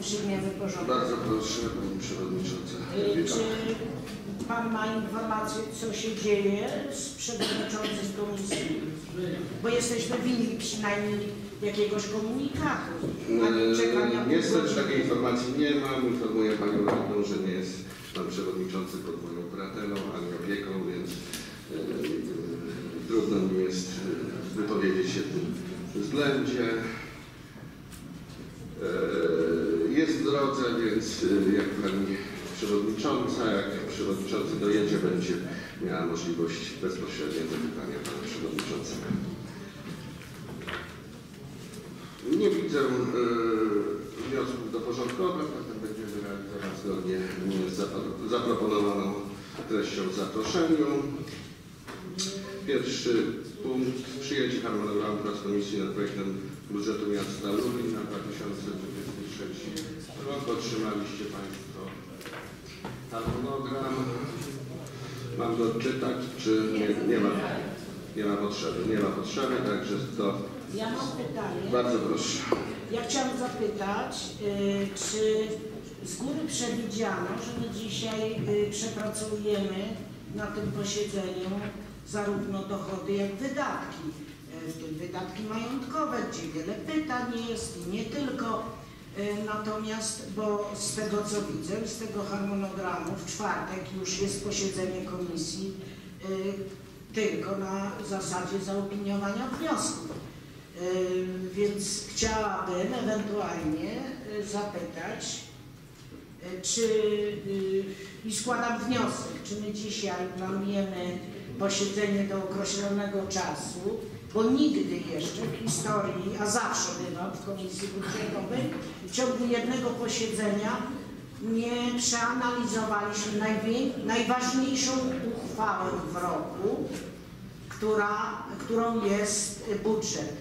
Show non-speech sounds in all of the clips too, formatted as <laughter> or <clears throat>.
przyjmiemy porządek. Bardzo proszę, Pani Przewodnicząca. Czy Pan ma informację, co się dzieje z przewodniczącym komisji? Bo jesteśmy winni przynajmniej jakiegoś komunikatu, a nie czekania Eee, pół Niestety takiej informacji nie mam. Informuję Panią Radną, że nie jest Pan Przewodniczący pod moją kuratelą ani opieką, więc eee, trudno mi jest eee, wypowiedzieć się w tym względzie. Eee, Jest w drodze, więc eee, jak Pani Przewodnicząca, jak Przewodniczący dojedzie, będzie miała możliwość bezpośrednie zapytania Pana Przewodniczącego. Nie widzę e, wniosków do porządku obrad, zatem będziemy realizować zgodnie z zapro- zaproponowaną treścią zaproszeniu. Pierwszy punkt przyjęcie harmonogramu prac Komisji nad projektem budżetu miasta Lublin na 2023 rok. Otrzymaliście Państwo harmonogram. Mam go odczytać, czy nie, nie ma? Nie ma potrzeby. Nie ma potrzeby, także to Ja mam pytanie. bardzo proszę. Ja chciałam zapytać, y, czy z góry przewidziano, że my dzisiaj y, przepracujemy na tym posiedzeniu zarówno dochody, jak wydatki. Y, W tym wydatki majątkowe, gdzie wiele pytań jest i nie tylko. Y, Natomiast, bo z tego co widzę, z tego harmonogramu, w czwartek już jest posiedzenie komisji y, tylko na zasadzie zaopiniowania wniosków. Y, Więc chciałabym ewentualnie zapytać, czy i składam wniosek, czy my dzisiaj planujemy posiedzenie do określonego czasu, bo nigdy jeszcze w historii, a zawsze bywa w Komisji Budżetowej, w ciągu jednego posiedzenia nie przeanalizowaliśmy najważniejszą uchwałę w roku, która, którą jest budżet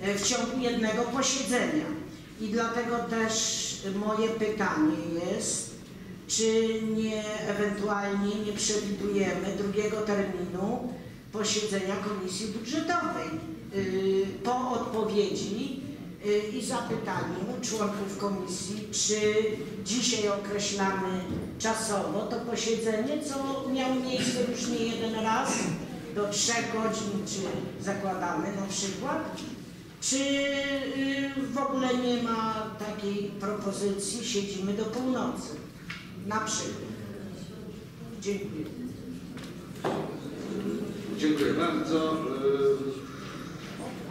e, w ciągu jednego posiedzenia. I dlatego też moje pytanie jest, czy nie ewentualnie nie przewidujemy drugiego terminu posiedzenia Komisji Budżetowej. Y, Po odpowiedzi y, i zapytaniu członków komisji, czy dzisiaj określamy czasowo to posiedzenie, co miało miejsce już nie jeden raz, do trzech godzin, czy zakładamy na przykład, czy y, w ogóle nie ma takiej propozycji, siedzimy do północy, na przykład. Dziękuję. Dziękuję bardzo.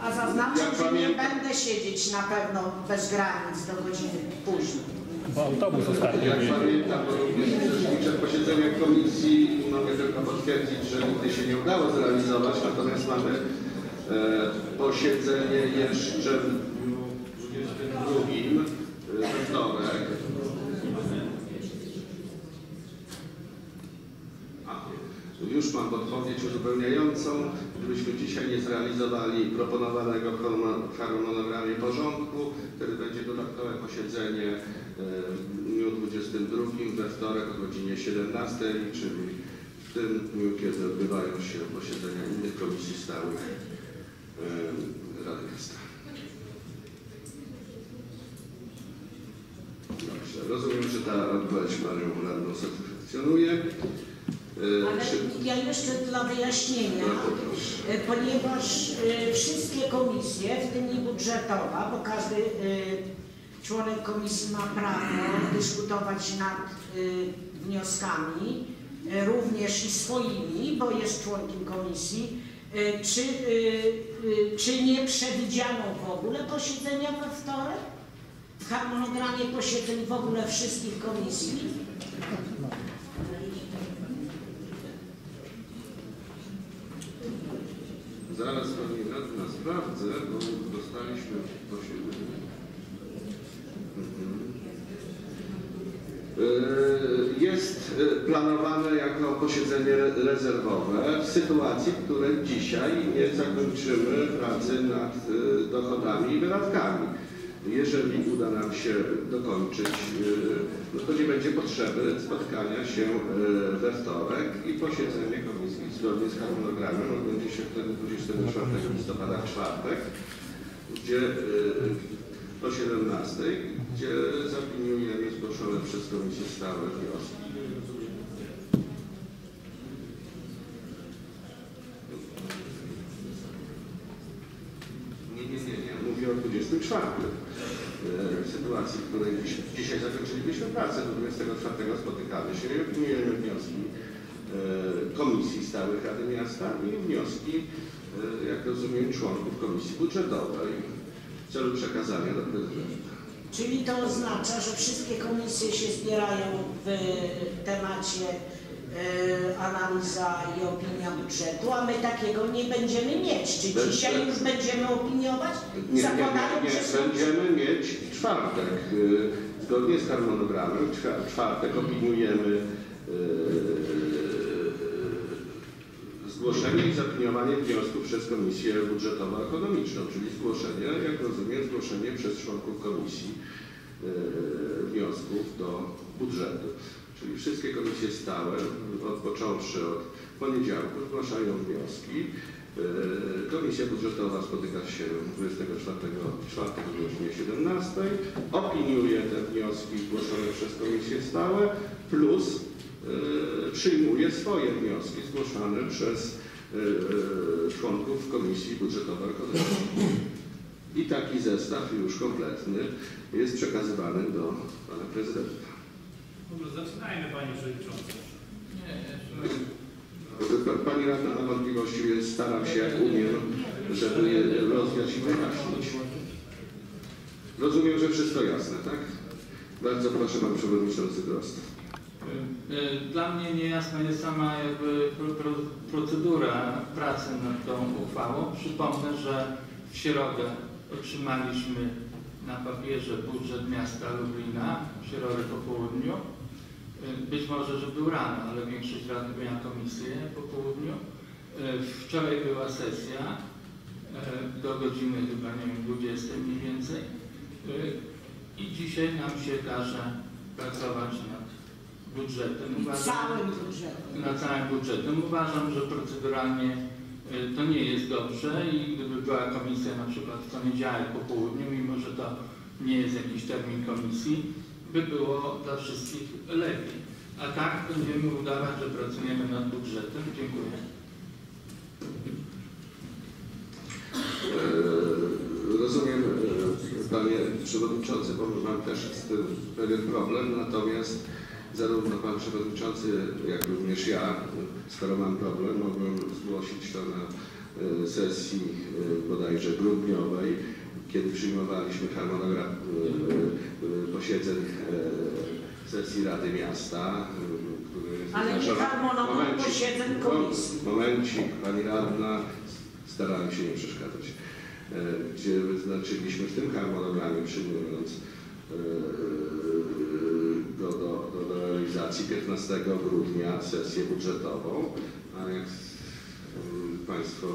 A zaznaczam, Ja że nie pamiętam- będę siedzieć na pewno bez granic do godziny późnej. Bo autobus ostatnio Jak pamiętam, bo również uczestniczę w posiedzeniach komisji mogę tylko potwierdzić, że nigdy się nie udało zrealizować, natomiast mamy e, posiedzenie jeszcze w dniu 22 e, we wtorek. A, Już mam podpowiedź uzupełniającą. Gdybyśmy dzisiaj nie zrealizowali proponowanego w harmo- harmonogramie porządku, wtedy będzie dodatkowe posiedzenie e, w dniu 22 we wtorek o godzinie 17, czyli w tym dniu, kiedy odbywają się posiedzenia innych komisji stałych e, Rady Miasta. Dobrze, rozumiem, że ta odpowiedź Panią Radną satysfakcjonuje. Ale ja jeszcze dla wyjaśnienia, e, ponieważ e, wszystkie komisje, w tym i budżetowa, bo każdy e, członek komisji ma prawo dyskutować nad wnioskami, również i swoimi, bo jest członkiem komisji, czy, czy nie przewidziano w ogóle posiedzenia we wtorek? W harmonogramie posiedzeń w ogóle wszystkich komisji? Zaraz Pani Radna sprawdzę, bo dostaliśmy posiedzenie. Mhm. E, Jest e, planowane jako posiedzenie re- rezerwowe w sytuacji, w której dzisiaj nie zakończymy pracy nad e, dochodami i wydatkami. Jeżeli uda nam się dokończyć, e, no to nie będzie potrzeby spotkania się e, we wtorek i posiedzenie komisji zgodnie z harmonogramem odbędzie się wtedy 24 listopada czwartek, gdzie po 17, gdzie zaopiniujemy zgłoszone przez komisję stałe wnioski. Nie, nie, nie, nie. Mówię o 24. e, Sytuacji, w której dzisiaj zakończyliśmy pracę. Do 24 spotykamy się i opiniujemy wnioski e, Komisji Stałych Rady Miasta i wnioski, e, jak rozumiem, członków Komisji Budżetowej w celu przekazania do prezydenta. Czyli to oznacza, że wszystkie komisje się zbierają w temacie analiza i opinia budżetu, a my takiego nie będziemy mieć. Czy Bez- dzisiaj już będziemy opiniować? Nie, nie, Zakładają nie, nie. przez Będziemy mieć w czwartek. y, Zgodnie z harmonogramem w czwa- w czwartek opiniujemy y, zgłoszenie i zaopiniowanie wniosków przez Komisję Budżetowo-Ekonomiczną, czyli zgłoszenie, jak rozumiem, zgłoszenie przez członków komisji wniosków do budżetu. Czyli wszystkie komisje stałe, od, począwszy od poniedziałku, zgłaszają wnioski. E, Komisja budżetowa spotyka się 24 czwartek o godzinie 17, opiniuje te wnioski zgłoszone przez komisje stałe, plus e, przyjmuje swoje wnioski zgłoszone przez e, członków Komisji Budżetowo-Ekonomicznej. I taki zestaw już kompletny jest przekazywany do pana prezydenta. Dobra, zaczynajmy Panie Przewodniczący. Pa- Pani radna ma wątpliwości, więc staram się, jak umiem, żeby je rozwiać i wyjaśnić. Rozumiem, że wszystko jasne, tak? Bardzo proszę, pan przewodniczący Drost. Y, Dla mnie niejasna jest sama jakby pro, pro, procedura pracy nad tą uchwałą. Przypomnę, że w środę otrzymaliśmy na papierze budżet miasta Lublina, w środę po południu. Y, Być może, że był rano, ale większość radnych miała komisję po południu. Y, Wczoraj była sesja y, do godziny chyba, nie wiem, 20 mniej więcej. I dzisiaj nam się każe pracować nad budżetem. Uważam, całym budżetem. na całym budżetem. Uważam, że proceduralnie to nie jest dobrze i gdyby była komisja na przykład w poniedziałek po południu, mimo że to nie jest jakiś termin komisji, by było dla wszystkich lepiej. A tak będziemy udawać, że pracujemy nad budżetem. Dziękuję. E, Rozumiem, e, panie przewodniczący, bo mam też z tym pewien problem, natomiast zarówno pan przewodniczący, jak również ja, skoro mam problem, mogłem zgłosić to na e, sesji bodajże grudniowej, kiedy przyjmowaliśmy harmonogram e, e, posiedzeń e, sesji Rady Miasta, który jest Ale nie harmonogram posiedzeń komisji. Momencik, pani radna, starałem się nie przeszkadzać, gdzie wyznaczyliśmy w tym harmonogramie, przyjmując go do, do, do realizacji 15 grudnia sesję budżetową, a jak Państwo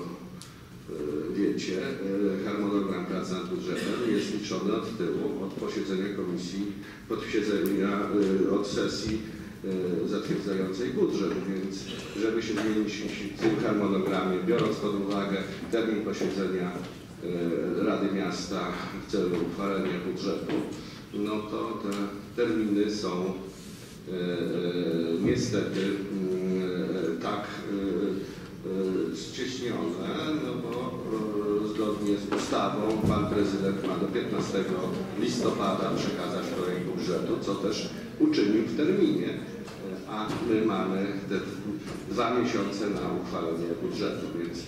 wiecie, e, harmonogram prac nad budżetem jest liczony od tyłu, od posiedzenia komisji, od e, od sesji e, zatwierdzającej budżet, więc żeby się zmienić w tym harmonogramie, biorąc pod uwagę termin posiedzenia Rady Miasta w celu uchwalenia budżetu, no to te terminy są niestety mm, tak ścieśnione, no bo e, zgodnie z ustawą pan prezydent ma do 15 listopada przekazać projekt budżetu, co też uczynił w terminie, E, a my mamy te dwa miesiące na uchwalenie budżetu, więc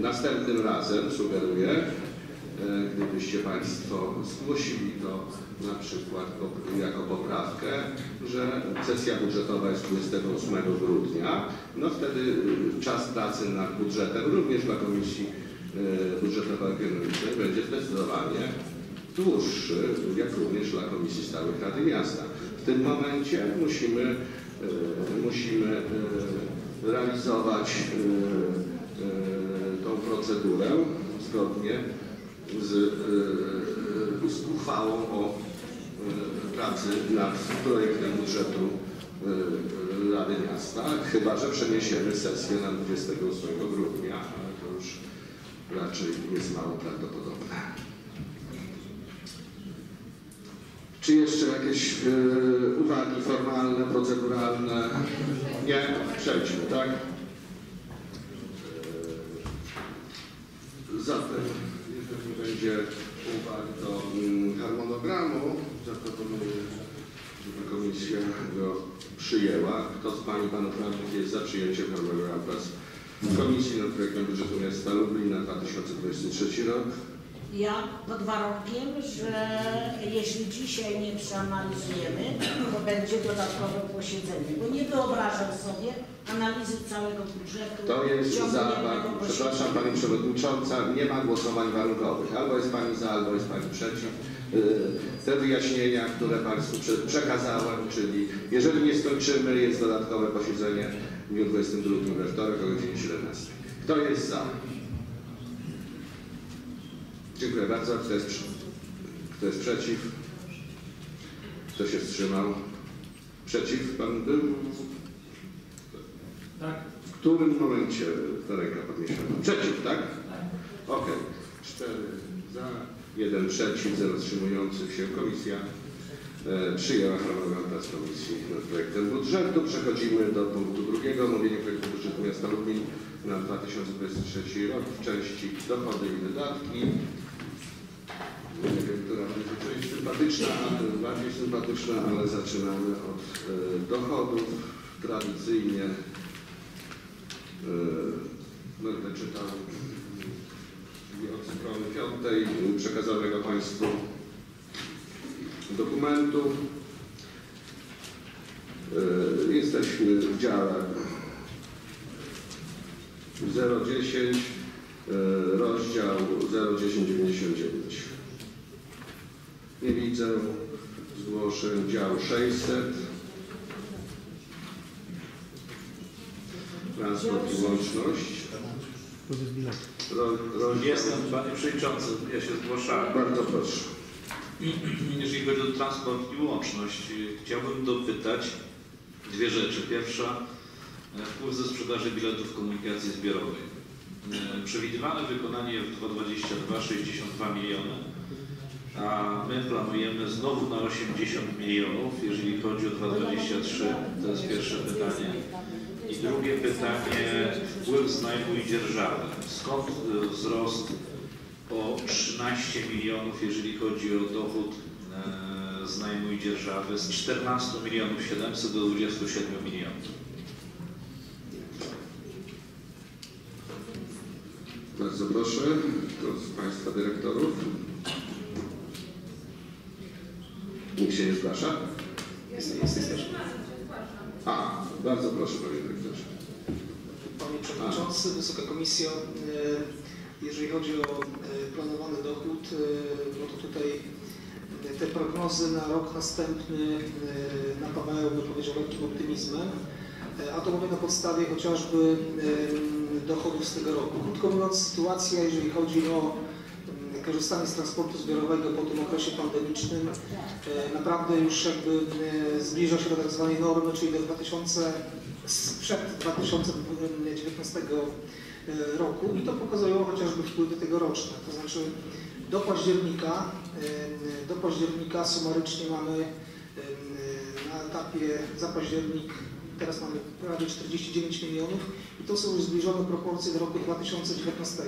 następnym razem sugeruję, gdybyście Państwo zgłosili to na przykład jako poprawkę, że sesja budżetowa jest 28 grudnia, no wtedy y, czas pracy nad budżetem również dla Komisji y, Budżetowo-Ekonomicznej będzie zdecydowanie dłuższy, jak również dla Komisji Stałych Rady Miasta. W tym momencie musimy, musimy realizować tą procedurę zgodnie z, y, z uchwałą o y, pracy nad projektem budżetu Rady Miasta, chyba że przeniesiemy sesję na 28 grudnia, ale to już raczej jest mało prawdopodobne. Czy jeszcze jakieś e, uwagi formalne, proceduralne? Nie? Przejdźmy, tak? E, Zatem, będzie uwag do mm, harmonogramu, zaproponuję, żeby komisja go przyjęła. Kto z Pań i Panów Radnych jest za przyjęciem harmonogramu prac Komisji nad projektem budżetu miasta na 2023 rok? Ja pod warunkiem, że jeśli dzisiaj nie przeanalizujemy, to będzie dodatkowe posiedzenie, bo nie wyobrażam sobie analizy całego budżetu To jest za, przepraszam. Pani Przewodnicząca, nie ma głosowań warunkowych. Albo jest Pani za, albo jest Pani przeciw. Y, Te wyjaśnienia, które Państwu prze- przekazałem, czyli jeżeli nie skończymy, jest dodatkowe posiedzenie w dniu 22 we wtorek o godzinie 17. Kto jest za? Dziękuję bardzo. Kto jest, kto jest przeciw? Kto się wstrzymał? Przeciw Pan był? Tak? W którym momencie ta ręka podniesiona? Przeciw, tak? Okej. Cztery za, jeden przeciw, zero wstrzymujących się. Komisja e, przyjęła harmonogram prac komisji nad projektem budżetu. Przechodzimy do punktu drugiego. Omówienie projektu budżetu miasta Lublin na 2023 rok w części dochody i wydatki. Nie wiem, która będzie sympatyczna, bardziej sympatyczna, ale zaczynamy od e, dochodów. Tradycyjnie e, będę czytał od strony piątej e, przekazanego Państwu dokumentu. Jesteśmy w dziale 010, e, rozdział 01099. Nie widzę zgłoszeń dział 600. Transport i łączność. Ro, rozdział. Jestem, panie przewodniczący, ja się zgłaszałem. Bardzo proszę. Jeżeli chodzi o transport i łączność, chciałbym dopytać dwie rzeczy. Pierwsza, e, wpływ ze sprzedaży biletów komunikacji zbiorowej. E, Przewidywane wykonanie w 2022 62 miliony, a my planujemy znowu na 80 milionów, jeżeli chodzi o 2023. To jest pierwsze pytanie. I drugie pytanie, wpływ z najmu i dzierżawy. Skąd e, wzrost o 13 milionów, jeżeli chodzi o dochód e, z najmu i dzierżawy, z 14 milionów 700 do 27 milionów. Bardzo proszę. Kto z Państwa dyrektorów? Nikt się nie zgłasza? Jest, jest, jest. A, bardzo proszę Panie Dyrektorze. Panie Przewodniczący, Wysoka Komisjo, e, jeżeli chodzi o e, planowany dochód, e, no to tutaj te prognozy na rok następny napawają, bym powiedział, lekkim optymizmem, a to mówię na podstawie chociażby dochodów z tego roku. Krótko mówiąc, sytuacja, jeżeli chodzi o korzystanie z transportu zbiorowego po tym okresie pandemicznym, e, naprawdę już jakby e, zbliża się do tak zwanej normy, czyli do 2000, sprzed 2019 e, roku i to pokazują chociażby wpływy tegoroczne. To znaczy do października, e, do października sumarycznie mamy na etapie za październik teraz mamy prawie 49 milionów i to są już zbliżone proporcje do roku 2019.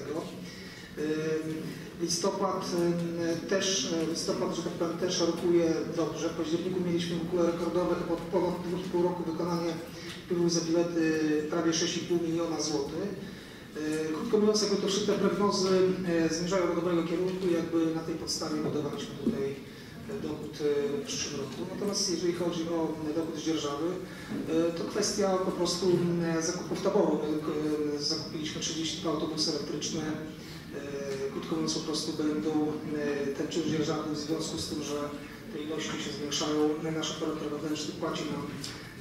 Ym, Listopad ym, też, e, listopad, że tak powiem, też rokuje dobrze. W październiku mieliśmy w ogóle rekordowe, chyba od ponad 2,5 roku wykonanie wpływów za bilety prawie 6,5 miliona złotych. Krótko mówiąc, jakby to wszystkie prognozy zmierzają do dobrego kierunku i jakby na tej podstawie budowaliśmy tutaj dochód w przyszłym roku. Natomiast jeżeli chodzi o dochód z dzierżawy, to kwestia po prostu zakupów taboru. My zakupiliśmy 32 autobusy elektryczne. E, Krótko mówiąc, po prostu będą e, ten czynsz dzierżawny w związku z tym, że te ilości się zwiększają. Nasz operator wewnętrzny płaci nam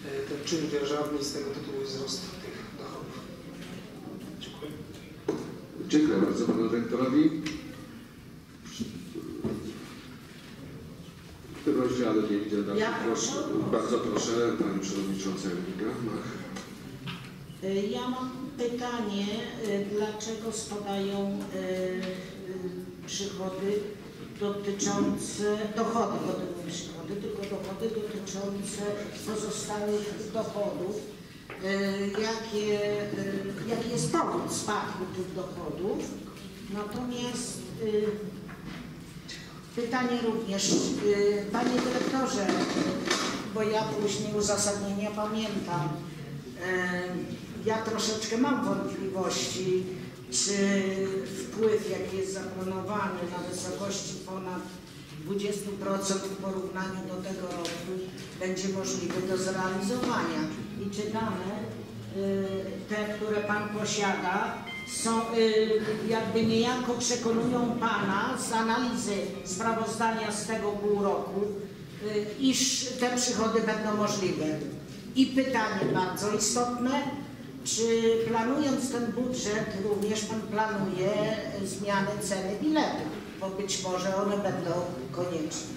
e, ten czynsz dzierżawny i z tego tytułu wzrost tych dochodów. Dziękuję. Dziękuję bardzo Panu Dyrektorowi. W tym rozdziale nie widzę dalszych Ja proszę. Bardzo proszę Pani Przewodnicząca Jadwiga Mach. Y, Ja mam pytanie, y, dlaczego spadają y, przychody dotyczące dochody, bo nie przychody, tylko dochody dotyczące pozostałych dochodów. Jakie, jaki jest powód spadku tych dochodów? Natomiast pytanie również, panie dyrektorze, bo ja później uzasadnienia pamiętam, ja troszeczkę mam wątpliwości, czy wpływ, jaki jest zaplanowany na wysokości ponad 20% w porównaniu do tego roku będzie możliwy do zrealizowania. I czy dane, y, te, które Pan posiada, są y, jakby niejako przekonują Pana z analizy sprawozdania z tego pół roku, y, iż te przychody będą możliwe. I pytanie bardzo istotne, czy planując ten budżet również Pan planuje zmianę ceny biletów? Bo być może one będą konieczne.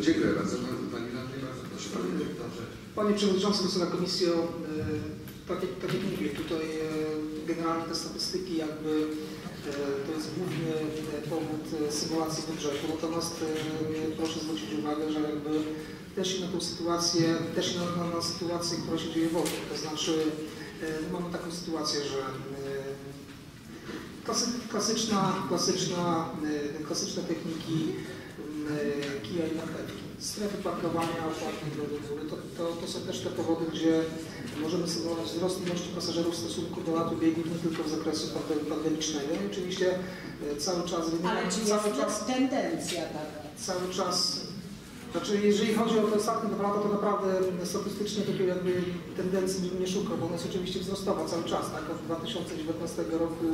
Dziękuję bardzo. Pan- Pani Radnej, bardzo proszę Panie Dyrektorze. Panie Przewodniczący, Wysoka Komisjo, e, tak jak, tak jak mówię, tutaj e, generalnie te statystyki jakby e, to jest główny powód symulacji budżetu, natomiast proszę zwrócić uwagę, że jakby też i na tą sytuację, też na, na, na sytuację, która się dzieje wokół, to znaczy e, mamy taką sytuację, że e, klasy, klasyczna, klasyczna, e, klasyczne techniki kija i marchewki. Strefy parkowania, opłaty do to, to, to są też te powody, gdzie możemy symulować wzrost ilości pasażerów w stosunku do lat ubiegłych, nie tylko z zakresu pande- pandemicznego. I oczywiście cały czas Ale czy cały jest czas, tendencja taka? cały czas znaczy, jeżeli chodzi o te ostatnie dwa lata, to naprawdę statystycznie takiej jakby tendencji nie szukał, bo ona jest oczywiście wzrostowa cały czas, tak? Od 2019 roku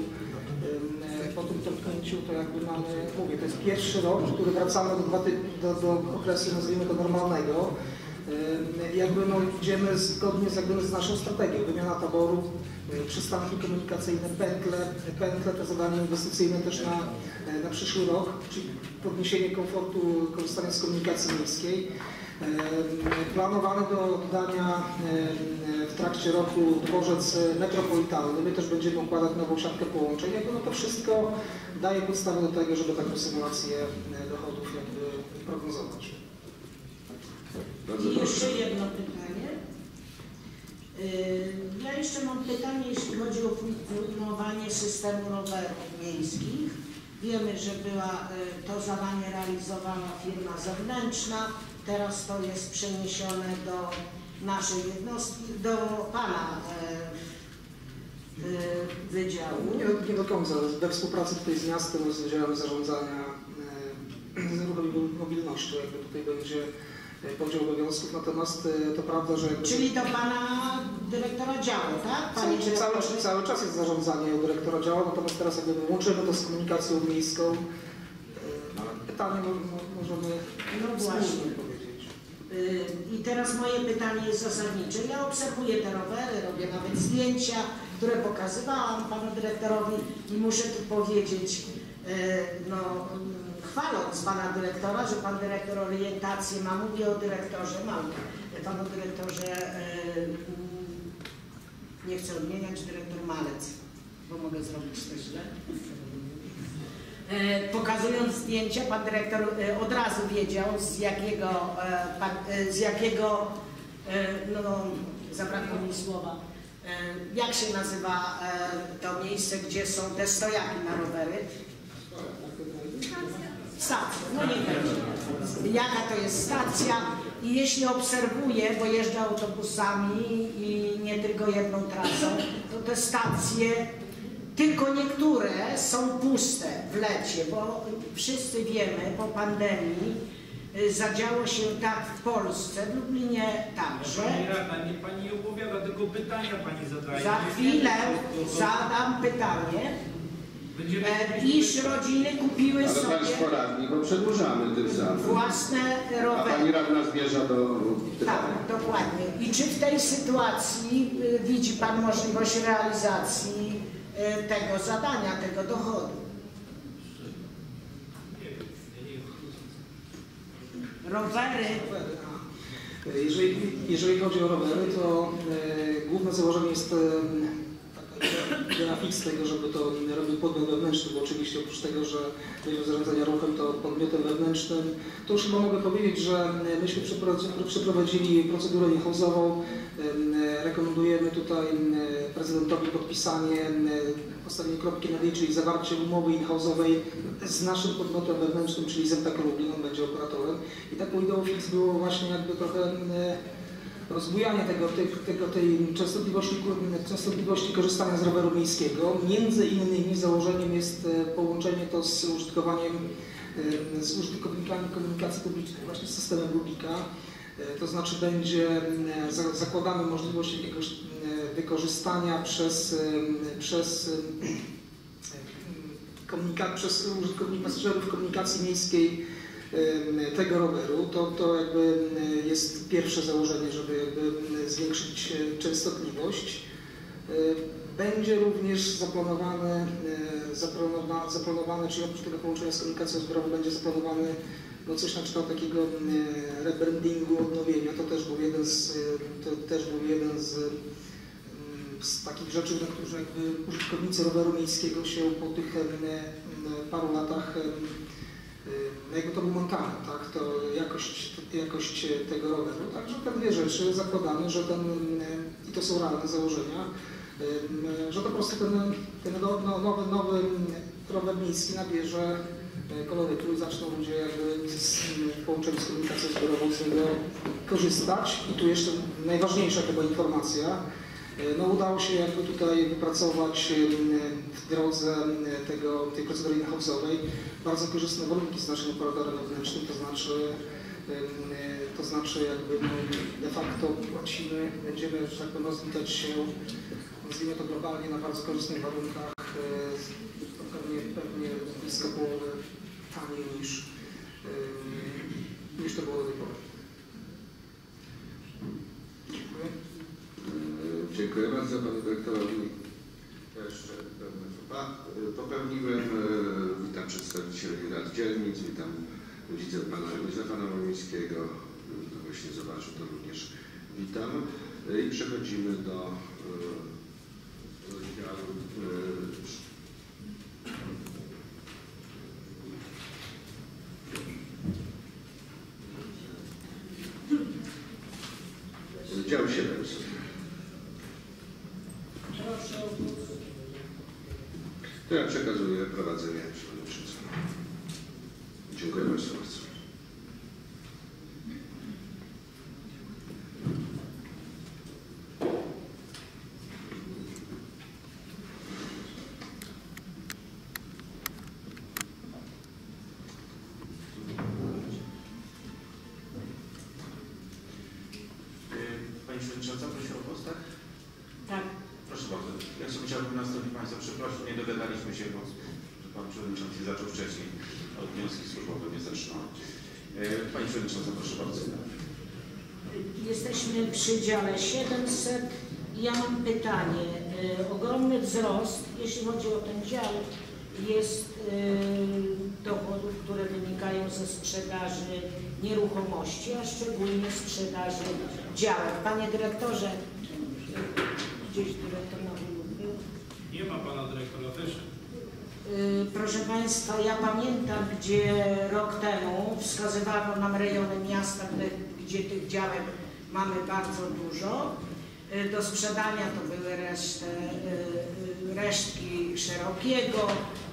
po tym tąpnięciu to jakby mamy, mówię, to jest pierwszy rok, który wracamy do, do, do okresu, nazwijmy to normalnego. Jakby no, idziemy zgodnie z, jakby z naszą strategią, wymiana taboru, przystanki komunikacyjne, pętle, pętle, te zadania inwestycyjne też na, y, na przyszły rok, czyli podniesienie komfortu korzystania z komunikacji miejskiej. Em, Planowany do oddania w trakcie roku dworzec metropolitalny. My też będziemy układać nową siatkę połączeń. Jakby no to wszystko daje podstawę do tego, żeby taką symulację e, dochodów jakby prognozować. Bardzo proszę. jeszcze jedno pytanie. Ja jeszcze mam pytanie, jeśli chodzi o funkcjonowanie systemu rowerów miejskich. Wiemy, że była yy, to zadanie realizowana firma zewnętrzna, teraz to jest przeniesione do naszej jednostki, do Pana yy, yy, wydziału. Nie, nie do końca. We współpracy tutaj z miastem, z Wydziałem Zarządzania ruchami mobilnością, jakby tutaj będzie podział obowiązków, natomiast e, to prawda, że Czyli do Pana dyrektora działu, tak? Panie cały, cały, dyrektorze? cały czas jest zarządzanie u dyrektora działa, natomiast teraz jakby łączymy to z komunikacją miejską. E, no, ale pytanie mo, mo, możemy No właśnie. powiedzieć. Y, I teraz moje pytanie jest zasadnicze. Ja obserwuję te rowery, robię nawet zdjęcia, które pokazywałam panu dyrektorowi i muszę tu powiedzieć, y, no, chwaląc pana dyrektora, że pan dyrektor orientację ma, mówię o dyrektorze, mam panu dyrektorze, mm, nie chcę odmieniać, dyrektor Malec, bo mogę zrobić to źle. E, Pokazując zdjęcia, pan dyrektor e, od razu wiedział, z jakiego, e, e, z jakiego e, no, zabrakło mi słowa, e, jak się nazywa e, to miejsce, gdzie są te stojaki na rowery? Stacja, no nie wiem, jaka to jest stacja i jeśli obserwuję, bo jeżdżę autobusami i nie tylko jedną trasą, to te stacje, tylko niektóre są puste w lecie, bo wszyscy wiemy po pandemii y, zadziało się tak w Polsce, w Lublinie także. Pani radna, nie pani opowiada, tylko pytania pani zadaje. Za chwilę zadam pytanie, Będziemy e, iż rodziny kupiły Ale sobie Państwo radni, bo przedłużamy tym samym. własne A rowery. Pani Radna zmierza do pytania. Tak, dokładnie. I czy w tej sytuacji y, widzi Pan możliwość realizacji y, tego zadania, tego dochodu? Rowery, Jeżeli, jeżeli chodzi o rowery, to e, główne założenie jest e, zarządzenia fix tego, żeby to robił podmiot wewnętrzny, bo oczywiście oprócz tego, że będzie zarządzania ruchem, to podmiotem wewnętrznym, to już chyba mogę powiedzieć, że myśmy przeprowadzi- przeprowadzili procedurę in-house'ową. Rekomendujemy tutaj prezydentowi podpisanie, postawienie kropki nad i, czyli zawarcie umowy in-house'owej z naszym podmiotem wewnętrznym, czyli z MPK Lublin, on będzie operatorem. I taką ideą fix było właśnie jakby trochę rozbujanie tego, tego, tej częstotliwości, częstotliwości korzystania z roweru miejskiego. Między innymi założeniem jest e, połączenie to z użytkowaniem, e, z użytkownikami komunikacji publicznej, właśnie z systemem Lubika. E, To znaczy będzie, za- zakładamy możliwość jakiegoś wykorzystania przez, przez e, komunika- przez użytkowników pasażerów komunikacji miejskiej tego roweru, to, to jakby jest pierwsze założenie, żeby jakby zwiększyć częstotliwość. E, Będzie również zaplanowane, e, zaplanowa, zaplanowane, czyli oprócz tego połączenia z komunikacją zbiorową będzie zaplanowany no coś na kształt takiego rebrandingu, odnowienia. To też był jeden z, to też był jeden z, z takich rzeczy, na które jakby użytkownicy roweru miejskiego się po tych paru latach no jakby to był Montana, tak, to jakość, jakość tego roweru. Także te dwie rzeczy zakładamy, że ten, i to są realne założenia, ym, że to po prostu ten, ten no, no, nowy, nowy rower miejski nabierze kolorytu i zaczną ludzie jakby z, w połączeniu z komunikacją zbiorową z niego korzystać. I tu jeszcze najważniejsza chyba informacja, no udało się jakby tutaj wypracować w drodze tego, tej procedury in-house'owej bardzo korzystne warunki z naszym operatorem wewnętrznym, to znaczy, em, to znaczy jakby my de facto płacimy, będziemy, że tak powiem, rozliczać się, nazwijmy to globalnie, na bardzo korzystnych warunkach, e, pewnie, pewnie blisko połowy taniej niż, niż to było do tej pory. Dziękuję. E, Dziękuję bardzo panu dyrektorowi. Jeszcze pewne chyba popełniłem. E, Witam przedstawicieli rad dzielnic, witam widzę pana Józefa Nowomiejskiego. Kto właśnie zobaczył, to również witam. E, I przechodzimy do e, rozdziału e, dział 7. Proszę o To ja przekazuję prowadzenie przewodniczącemu. Dziękuję Państwu bardzo. Pani Przewodnicząca, prosi o głos, tak? Tak, Proszę bardzo. Ja sobie chciałbym nastąpić Państwa przeprosić, nie dogadaliśmy się, bo że Pan Przewodniczący zaczął wcześniej, wnioski służbowe mnie zatrzymały. E, Pani Przewodnicząca, proszę bardzo. Jesteśmy przy dziale 700. Ja mam pytanie. Y, Ogromny wzrost, jeśli chodzi o ten dział, jest y, dochodów, które wynikają ze sprzedaży nieruchomości, a szczególnie sprzedaży działek. Panie dyrektorze, gdzieś dyrektor na? Nie ma pana dyrektora też. Y, Proszę Państwa, ja pamiętam, gdzie rok temu wskazywano nam rejony miasta, gdzie- tych działek mamy bardzo dużo. Y, Do sprzedania to były y, resztki Szerokiego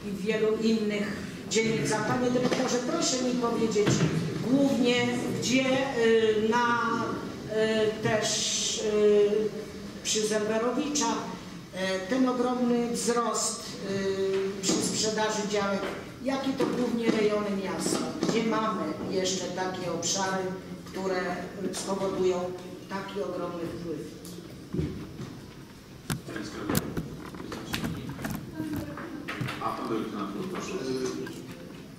i wielu innych dzielnicach. Panie dyrektorze, proszę mi powiedzieć głównie, gdzie na też przy Zerberowicza E, Ten ogromny wzrost przy sprzedaży działek, jakie to głównie rejony miasta? Gdzie mamy jeszcze takie obszary, które spowodują taki ogromny wpływ? A Pan proszę.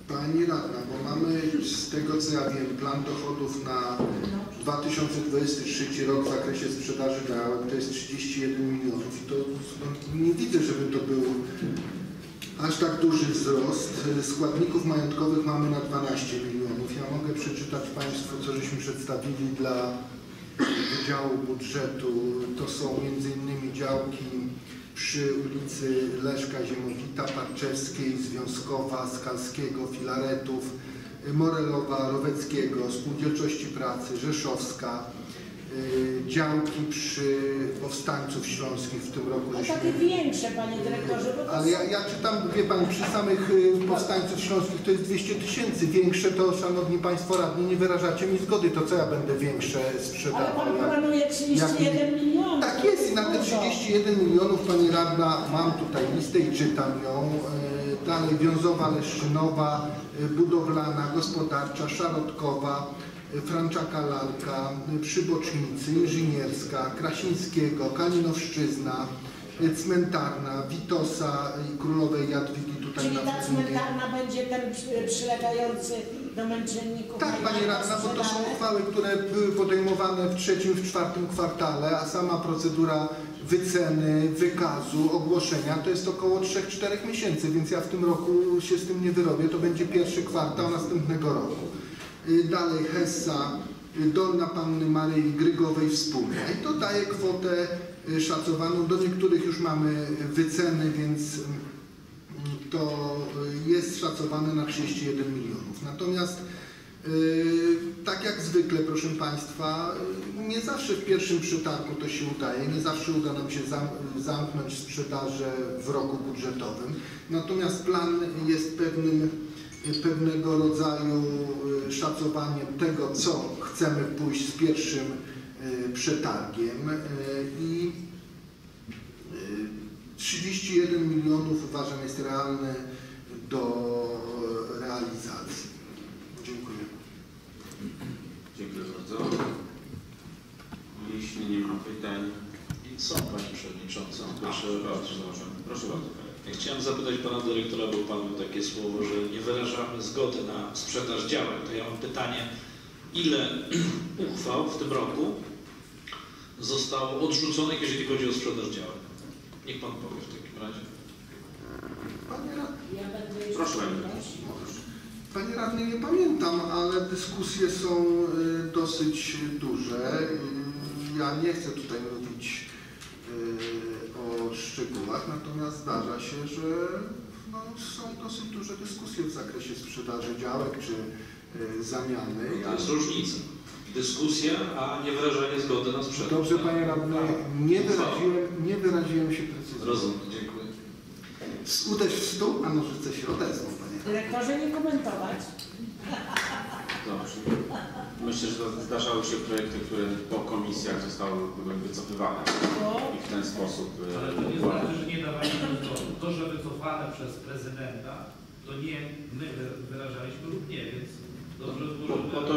Pani radna, bo mamy z tego co ja wiem plan dochodów na 2023 rok w zakresie sprzedaży działek to jest 31 milionów i to nie widzę, żeby to był aż tak duży wzrost. Składników majątkowych mamy na 12 milionów. Ja mogę przeczytać Państwu, co żeśmy przedstawili dla Wydziału Budżetu. To są innymi działki przy ulicy Leszka Ziemowita, Parczewskiej, Związkowa, Skalskiego, Filaretów, Morelowa, Roweckiego, Spółdzielczości Pracy, Rzeszowska, y, działki przy Powstańców Śląskich w tym roku. No żeśmy- takie większe, panie dyrektorze, bo to ale ja, ja czytam, wie Pan, przy samych y, powstańców śląskich to jest 200 tysięcy. Większe to, Szanowni Państwo Radni, nie wyrażacie mi zgody. To co ja będę większe Ale sprzedawał? pan Ja- planuje 31 milionów. Tak jest i na te 31 milionów Pani Radna mam tutaj listę i czytam ją. Dalej Wiązowa Leszczynowa, e, Budowlana, Gospodarcza, Szarotkowa, e, Franczaka Lalka, e, Przybocznicy, Inżynierska, Krasińskiego, Kalinowszczyzna, Cmentarna, Witosa i Królowej Jadwigi tutaj Czyli na ta cmentarna będzie ten przy- przylegający do męczenników. Tak, Pani Radna, bo to są uchwały, które były podejmowane w trzecim, w czwartym kwartale, a sama procedura wyceny, wykazu, ogłoszenia to jest około 3-4 miesięcy, więc ja w tym roku się z tym nie wyrobię, to będzie pierwszy kwartał następnego roku. Y, Dalej Hessa, y, Dolna Panny Maryi Grygowej wspólnie. I to daje kwotę y, szacowaną, do niektórych już mamy wyceny, więc mm, to jest szacowane na 31 milionów. Natomiast tak jak zwykle, proszę Państwa, y, nie zawsze w pierwszym przetargu to się udaje, nie zawsze uda nam się zam, zamknąć sprzedaże w roku budżetowym. Natomiast plan jest pewnym, pewnego rodzaju y, szacowaniem tego, co chcemy pójść z pierwszym przetargiem i y, 31 milionów uważam jest realny do realizacji. Dziękuję. Bardzo. Jeśli nie ma pytań, Są Pani Przewodnicząca. Proszę proszę bardzo. bardzo. Proszę bardzo. Ja chciałem zapytać Pana Dyrektora, bo Pan miał takie słowo, że nie wyrażamy zgody na sprzedaż działek. To ja mam pytanie, ile <clears throat> uchwał w tym roku zostało odrzuconych, jeżeli chodzi o sprzedaż działek? Niech Pan powie w takim razie. Proszę pytać. Panie radny, nie pamiętam, ale dyskusje są y, dosyć duże. Y, Ja nie chcę tutaj mówić y, o szczegółach, natomiast zdarza się, że no, są dosyć duże dyskusje w zakresie sprzedaży działek czy zamiany. To jest różnica. Dyskusja, a nie wyrażanie zgody na sprzedaż. Dobrze, panie radny, nie wyraziłem, nie wyraziłem się precyzyjnie. Rozumiem, dziękuję. Uderz w stół, a nożyce się odezwą. Dyrektorze nie komentować. Dobrze. Myślę, że zdarzały się projekty, które po komisjach zostały wycofywane Bo i w ten sposób e, Ale to nie znaczy, że nie dawali zgody. To, że wycofane przez prezydenta, to nie my wy- wyrażaliśmy lub nie, więc dobrze było, Bo, żeby... bo, to,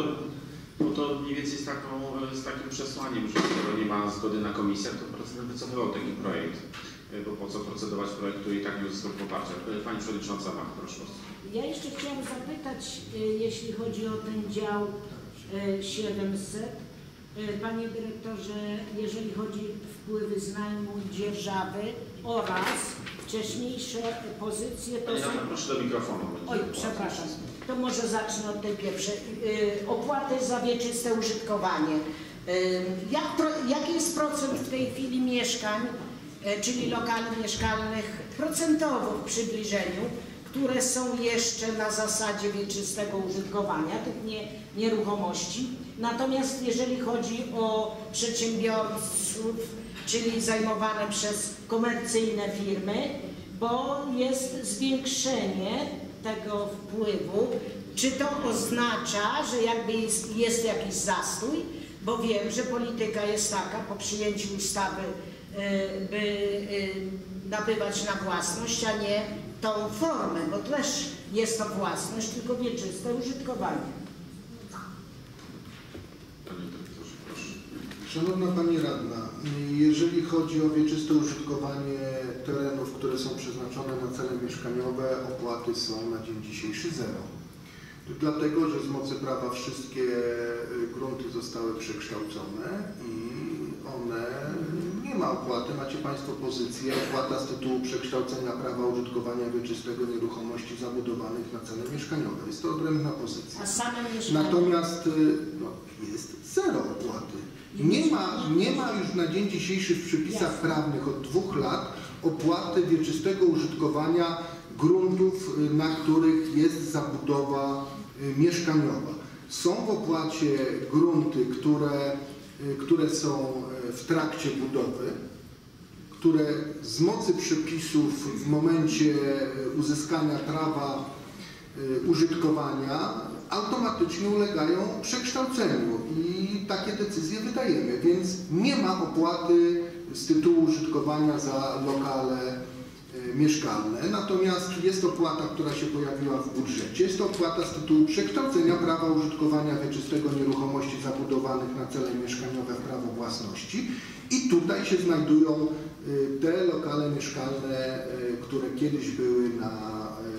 bo to mniej więcej z, taką, z takim przesłaniem, że skoro nie ma zgody na komisjach, to prezydent wycofywał taki projekt. E, Bo po co procedować projekt, który i tak nie uzyskał poparcia. E, Pani Przewodnicząca Mach, proszę bardzo. Ja jeszcze chciałam zapytać, y, jeśli chodzi o ten dział y, 700. Y, Panie dyrektorze, jeżeli chodzi o wpływy z najmu i dzierżawy oraz wcześniejsze pozycje, to Pani są... Proszę do mikrofonu. Oj, przepraszam. To może zacznę od tej pierwszej. Y, Opłaty za wieczyste użytkowanie. Y, Jak, jaki jest procent w tej chwili mieszkań, y, czyli lokali mieszkalnych, procentowo w przybliżeniu, które są jeszcze na zasadzie wieczystego użytkowania tych nie, nieruchomości? Natomiast jeżeli chodzi o przedsiębiorców, czyli zajmowane przez komercyjne firmy, bo jest zwiększenie tego wpływu. Czy to oznacza, że jakby jest, jest jakiś zastój? Bo wiem, że polityka jest taka po przyjęciu ustawy, y, by y, nabywać na własność, a nie tą formę, bo też jest to własność, tylko wieczyste użytkowanie. Szanowna Pani Radna, jeżeli chodzi o wieczyste użytkowanie terenów, które są przeznaczone na cele mieszkaniowe, opłaty są na dzień dzisiejszy zero. Dlatego, że z mocy prawa wszystkie grunty zostały przekształcone i one nie ma opłaty. Macie Państwo pozycję opłata z tytułu przekształcenia prawa użytkowania wieczystego nieruchomości zabudowanych na cele mieszkaniowe. Jest to odrębna pozycja. A same mieszkania. Natomiast y, no, jest zero opłaty. Nie ma, nie ma już na dzień dzisiejszy w przepisach prawnych od dwóch lat opłaty wieczystego użytkowania gruntów, y, na których jest zabudowa y, mieszkaniowa. Są w opłacie grunty, które, które są y, w trakcie budowy, które z mocy przepisów w momencie y, uzyskania prawa y, użytkowania automatycznie ulegają przekształceniu i takie decyzje wydajemy, więc nie ma opłaty z tytułu użytkowania za lokale y, mieszkalne, natomiast jest opłata, która się pojawiła w budżecie. Jest to opłata z tytułu przekształcenia prawa użytkowania wieczystego nieruchomości zabudowanych na cele mieszkaniowe w prawo własności i tutaj się znajdują y, te lokale mieszkalne, y, które kiedyś były na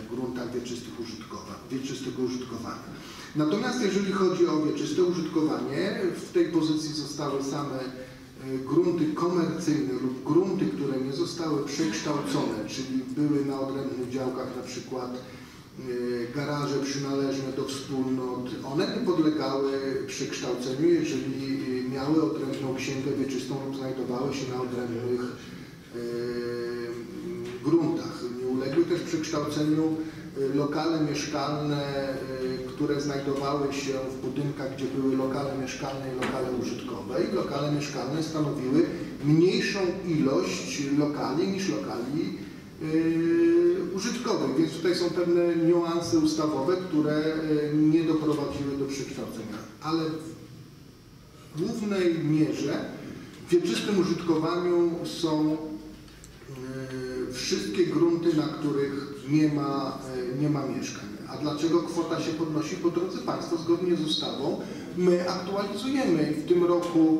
y, gruntach wieczystych użytkowa, wieczystego użytkowania. Natomiast jeżeli chodzi o wieczyste użytkowanie, w tej pozycji zostały same y, grunty komercyjne lub grunty, które nie zostały przekształcone, czyli były na odrębnych działkach na przykład y, garaże przynależne do wspólnot, one nie podlegały przekształceniu, jeżeli y, miały odrębną księgę wieczystą lub znajdowały się na odrębnych gruntach. Nie uległy też przekształceniu lokale mieszkalne, y, które znajdowały się w budynkach, gdzie były lokale mieszkalne i lokale użytkowe. I lokale mieszkalne stanowiły mniejszą ilość lokali niż lokali y, użytkowych, więc tutaj są pewne niuanse ustawowe, które y, nie doprowadziły do przekształcenia. Ale w głównej mierze w wieczystym użytkowaniu są y, wszystkie grunty, na których nie ma, y, nie ma mieszkań. A dlaczego kwota się podnosi? Bo drodzy Państwo, zgodnie z ustawą my aktualizujemy i w tym roku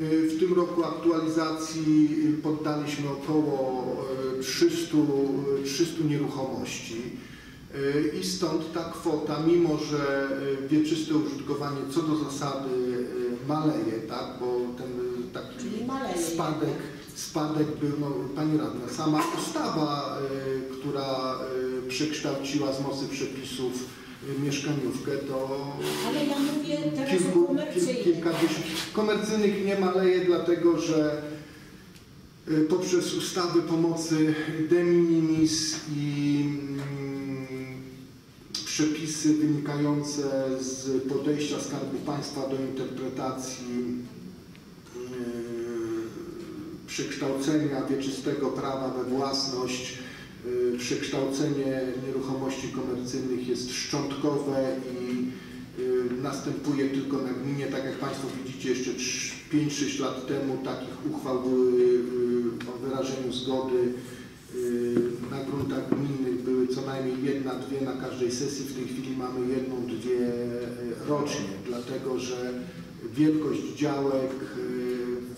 y, w tym roku aktualizacji poddaliśmy około y, 300, y, 300 nieruchomości. Y, I stąd ta kwota, mimo że wieczyste użytkowanie co do zasady maleje, tak, bo ten taki spadek, spadek był, no, Pani Radna, sama ustawa, y, która y, przekształciła z mocy przepisów y, mieszkaniówkę, to Ale ja mówię teraz o kilku, kil, komercyjnych. kilkadziesiąt. Komercyjnych nie maleje, dlatego że y, poprzez ustawy pomocy de minimis i mm, przepisy wynikające z podejścia Skarbu Państwa do interpretacji y, przekształcenia wieczystego prawa we własność, y, przekształcenie nieruchomości komercyjnych jest szczątkowe i y, następuje tylko na gminie. Tak jak Państwo widzicie, jeszcze 5-6 lat temu takich uchwał były y, o wyrażeniu zgody na gruntach gminnych były co najmniej jedna, dwie na każdej sesji. W tej chwili mamy jedną, dwie rocznie, dlatego że wielkość działek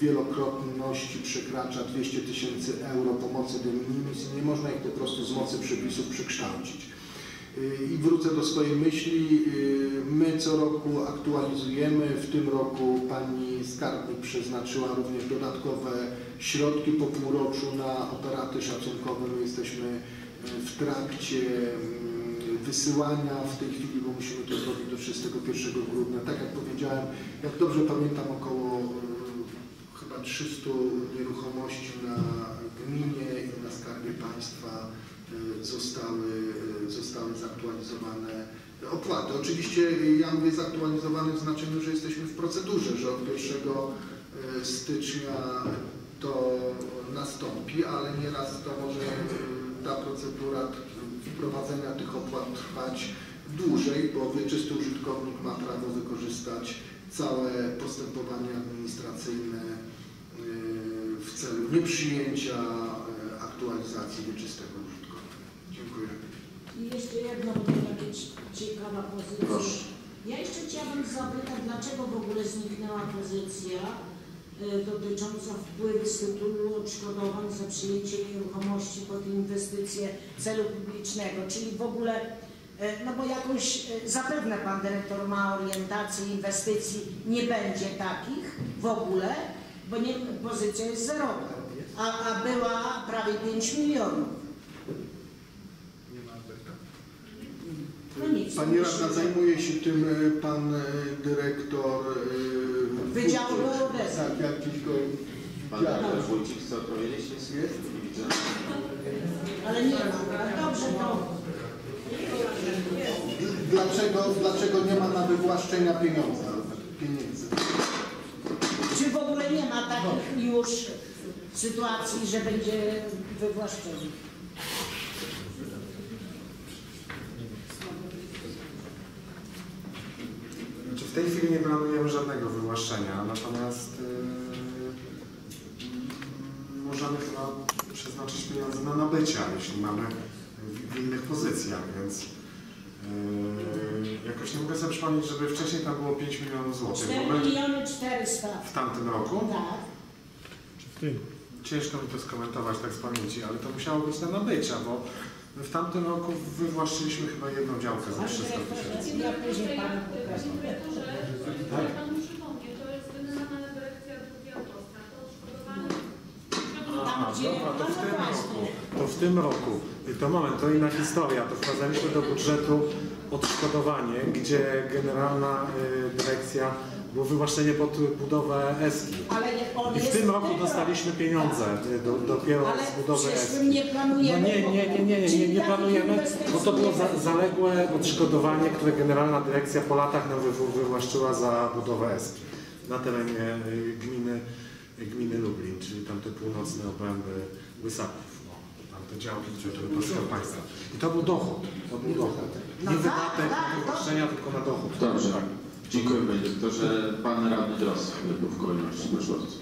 wielokrotności przekracza 200 tysięcy euro pomocy de minimis i nie można ich po prostu z mocy przepisów przekształcić. Y, I wrócę do swojej myśli. Y, My co roku aktualizujemy. W tym roku pani skarbnik przeznaczyła również dodatkowe środki po półroczu na operaty szacunkowe. My jesteśmy y, w trakcie mm, wysyłania w tej chwili, bo musimy to zrobić do 31 grudnia. Tak jak powiedziałem, jak dobrze pamiętam, około chyba 300 nieruchomości na gminie i na skarbie państwa y, zostały, y, zostały zaktualizowane opłaty. Oczywiście y, ja mówię zaktualizowane w znaczeniu, że jesteśmy w procedurze, że od 1 y, stycznia to nastąpi, ale nieraz to może ta procedura wprowadzenia tych opłat trwać dłużej, bo wieczysty użytkownik ma prawo wykorzystać całe postępowanie administracyjne w celu nieprzyjęcia y, aktualizacji wieczystego użytkowania. Dziękuję. I jeszcze takie ci- ciekawa pozycja. Proszę. Ja jeszcze chciałabym zapytać, dlaczego w ogóle zniknęła pozycja y, dotycząca wpływu z tytułu odszkodowań za przyjęcie nieruchomości pod inwestycje celu publicznego, czyli w ogóle, y, no bo jakoś zapewne Pan Dyrektor ma orientację inwestycji, nie będzie takich w ogóle, bo nie, pozycja jest zerowa, a, a była prawie 5 milionów. No nic. Pani radna zajmuje się tym y, pan y, dyrektor y, Wydziału geodezji. Tak, jakiś go Pan dyrektor Wójcik chce odpowiedzieć? Jest? Jest? Nie widzę. Ale nie ma. Dobrze, to Dlaczego, dlaczego nie ma na wywłaszczenia pieniądza, pieniędzy? czy w ogóle nie ma już sytuacji, że będzie wywłaszczenie? Znaczy w tej chwili nie planujemy żadnego wywłaszczenia, natomiast yy, możemy chyba przeznaczyć pieniądze na nabycia, jeśli mamy w, w innych pozycjach, więc yy, jakoś nie mogę sobie przypomnieć, żeby wcześniej tam było 5 milionów złotych. 4 bo my miliony 400. w tamtym roku Tak. Ciężko mi to skomentować tak z pamięci, ale to musiało być na nabycia, bo my w tamtym roku wywłaszczyliśmy chyba jedną działkę za Panie 300 tysięcy. dyrektorze, ja później panu pokażę. Tak. Gdzie- dobra, to w no tym roku. To w tym roku. To moment, to inna historia. To wprowadzaliśmy do budżetu odszkodowanie, gdzie generalna y, dyrekcja było wywłaszczenie pod budowę ESKI. Ale nie, on I w tym roku dostaliśmy pieniądze y, do, dopiero Ale z budowy ESKI. nie No planujemy. nie, nie, nie, nie, nie, nie, nie planujemy, bo to było za, zaległe odszkodowanie, które Generalna Dyrekcja po latach nam wywłaszczyła za budowę ESKI na terenie y, gminy, gminy Lublin, czyli tamte północne obręby Łysaków. No, tamte działki, które były po Skarb Państwa. I to był dochód, to był dochód. No Nie tak, wydatek tak, na wywłaszczenia, tylko na dochód. Dobrze. Dziękuję Panie Dyrektorze. Pan Radny Dros był w kolejności. Proszę bardzo.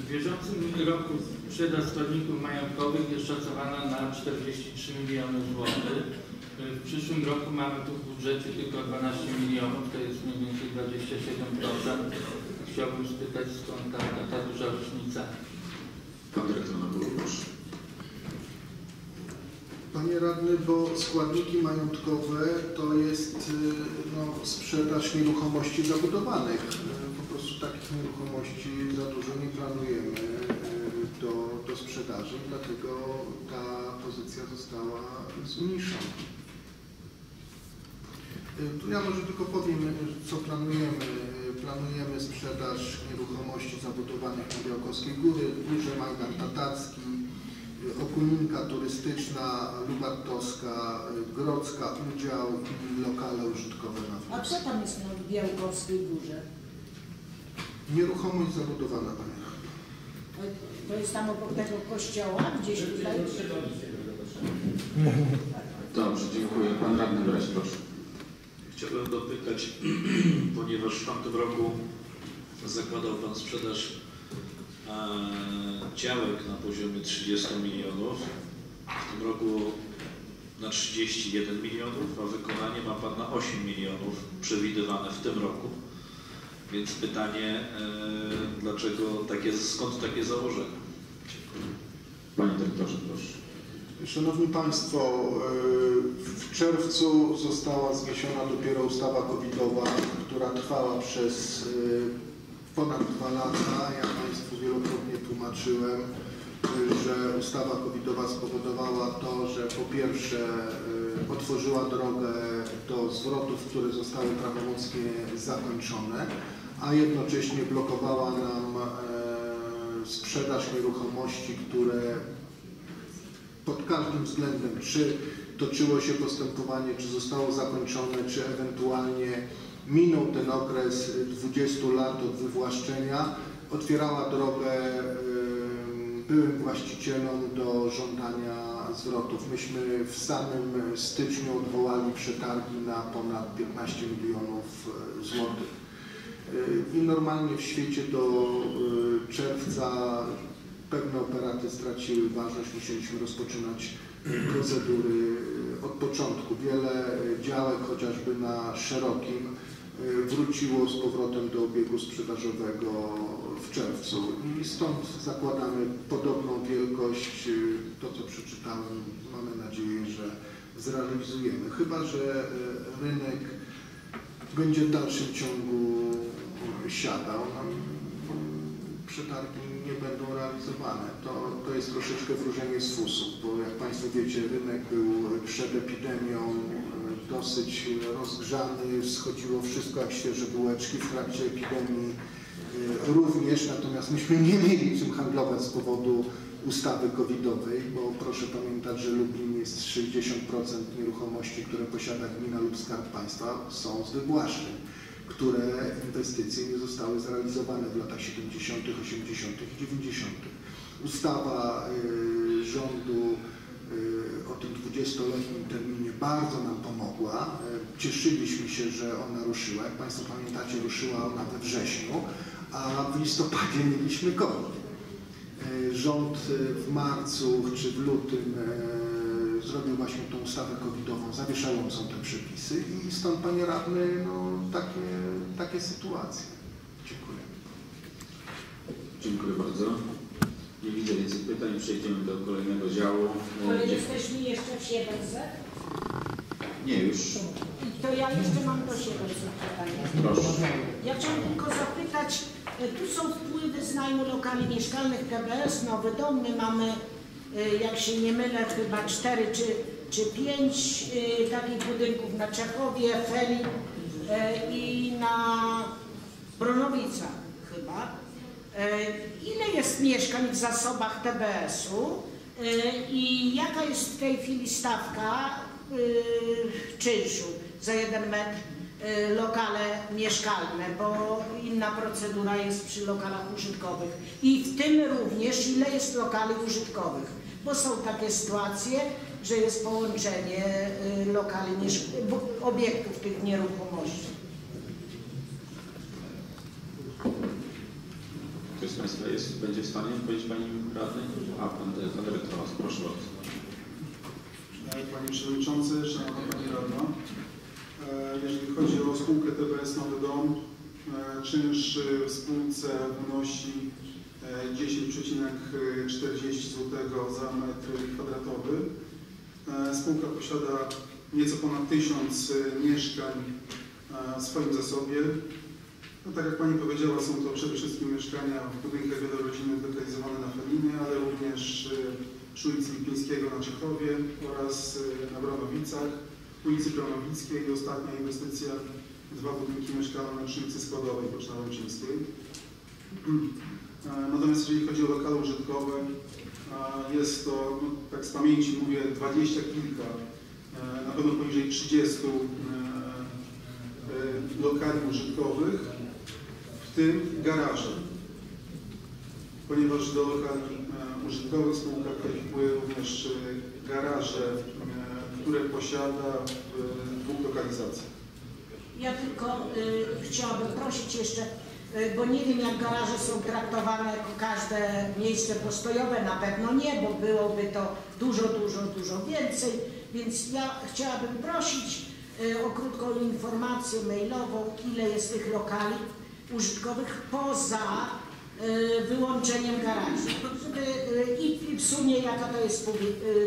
W bieżącym roku sprzedaż składników majątkowych jest szacowana na 43 miliony złotych. W przyszłym roku mamy tu w budżecie tylko 12 milionów, to jest mniej więcej 27%. Chciałbym spytać skąd ta, ta, ta duża różnica. Pan Dyrektor na górę, proszę. Panie radny, bo składniki majątkowe to jest y, no, sprzedaż nieruchomości zabudowanych. Y, Po prostu takich nieruchomości za dużo nie planujemy y, do, do sprzedaży, dlatego ta pozycja została zmniejszona. Tu ja może tylko powiem, co planujemy. Planujemy sprzedaż nieruchomości zabudowanych na Białkowskiej Góry, Górze Majdan Tatacki, Okuninka turystyczna, Lubartowska, Grodzka, udział i lokale użytkowe na A co tam jest na Białkowskiej Górze? Nieruchomość zabudowana, radny. To- To jest tam obok tego kościoła, gdzieś tutaj? Dobrze, dziękuję. Pan Radny Braś, proszę. Chciałbym dopytać, <clears throat> ponieważ w tamtym roku zakładał Pan sprzedaż działek na poziomie 30 milionów, w tym roku na 31 milionów, a wykonanie ma Pan na 8 milionów przewidywane w tym roku. Więc pytanie, e, dlaczego takie, skąd takie założenia? Panie Dyrektorze, proszę. Szanowni Państwo, y, w czerwcu została zniesiona dopiero ustawa covidowa, która trwała przez y, ponad dwa lata. Ja Państwu wielokrotnie tłumaczyłem, że ustawa covidowa spowodowała to, że po pierwsze y, otworzyła drogę do zwrotów, które zostały prawomocnie zakończone, a jednocześnie blokowała nam e, sprzedaż nieruchomości, które pod każdym względem, czy toczyło się postępowanie, czy zostało zakończone, czy ewentualnie minął ten okres 20 lat od wywłaszczenia, otwierała drogę ym, byłym właścicielom do żądania zwrotów. Myśmy w samym styczniu odwołali przetargi na ponad 15 milionów e, złotych. Y, I normalnie w świecie do y, czerwca pewne operaty straciły ważność, musieliśmy rozpoczynać procedury od początku. Wiele działek, chociażby na szerokim, wróciło z powrotem do obiegu sprzedażowego w czerwcu. I stąd zakładamy podobną wielkość, y, to co przeczytałem, mamy nadzieję, że zrealizujemy. Chyba, że y, rynek będzie w dalszym ciągu y, siadał. No, przetargi nie będą realizowane. To, to jest troszeczkę wróżenie z fusów, bo jak Państwo wiecie, rynek był przed epidemią y, dosyć rozgrzany, schodziło wszystko jak świeże bułeczki. W trakcie epidemii Y, Również, natomiast myśmy nie mieli czym handlować z powodu ustawy covidowej, bo proszę pamiętać, że Lublin jest 60% nieruchomości, które posiada gmina lub Skarb Państwa są z wywłaszczeń, które inwestycje nie zostały zrealizowane w latach 70., 80. i 90. Ustawa y, rządu y, o tym 20-letnim terminie bardzo nam pomogła. Y, Cieszyliśmy się, że ona ruszyła. Jak Państwo pamiętacie, ruszyła ona we wrześniu, a w listopadzie mieliśmy COVID. E, Rząd e, w marcu czy w lutym e, zrobił właśnie tą ustawę covidową zawieszającą te przepisy i stąd Panie Radny no, takie, takie sytuacje. Dziękuję. Dziękuję bardzo. Nie widzę więcej pytań. Przejdziemy do kolejnego działu. E, Ale jesteśmy jeszcze w 700. Nie, już. To ja jeszcze mam do 700 pytania. Proszę. Ja chciałam tylko zapytać, e, tu są wpływy z najmu lokali mieszkalnych TBS, Nowy Dom. My mamy, e, jak się nie mylę, chyba 4 czy, czy 5 takich budynków na Czechowie, Feli e, i na Bronowicach chyba. E, Ile jest mieszkań w zasobach TBS-u e, i jaka jest w tej chwili stawka e, czynszu za jeden metr e, lokale mieszkalne, bo inna procedura jest przy lokalach użytkowych. I w tym również ile jest lokali użytkowych, bo są takie sytuacje, że jest połączenie e, lokali, obiektów tych nieruchomości. Ktoś z Państwa jest, będzie w stanie odpowiedzieć Pani Radnej? A, pan Dyrektor, proszę bardzo. Panie Przewodniczący, Szanowna Pani Radna. E, Jeżeli chodzi o spółkę TBS Nowy Dom, e, czynsz e, w spółce wynosi e, 10,40 zł za metr kwadratowy. E, Spółka posiada nieco ponad 1000 mieszkań e, w swoim zasobie. No, tak jak Pani powiedziała, są to przede wszystkim mieszkania w budynkach wielorodzinnych zlokalizowane na Felinie, ale również e, przy ulicy Lipińskiego na Czechowie oraz e, na Bronowicach, ulicy Bronowickiej i ostatnia inwestycja, dwa budynki mieszkalne przy ulicy Składowej po Czarnoczyńskiej. <clears throat> E, Natomiast jeżeli chodzi o lokale użytkowe, e, jest to, no, tak z pamięci mówię, dwadzieścia kilka, e, na pewno poniżej 30 e, e, lokali użytkowych, w tym garaże. Ponieważ do lokali użytkowych spółka kwalifikuje również e, garaże, e, które posiada w dwóch lokalizacjach. Ja tylko y, chciałabym prosić jeszcze, y, bo nie wiem jak garaże są traktowane jako każde miejsce postojowe, na pewno nie, bo byłoby to dużo, dużo, dużo więcej, więc ja chciałabym prosić y, o krótką informację mailową, ile jest tych lokali użytkowych poza y, wyłączeniem garażu, żeby, y, i, i w sumie jaka to jest y,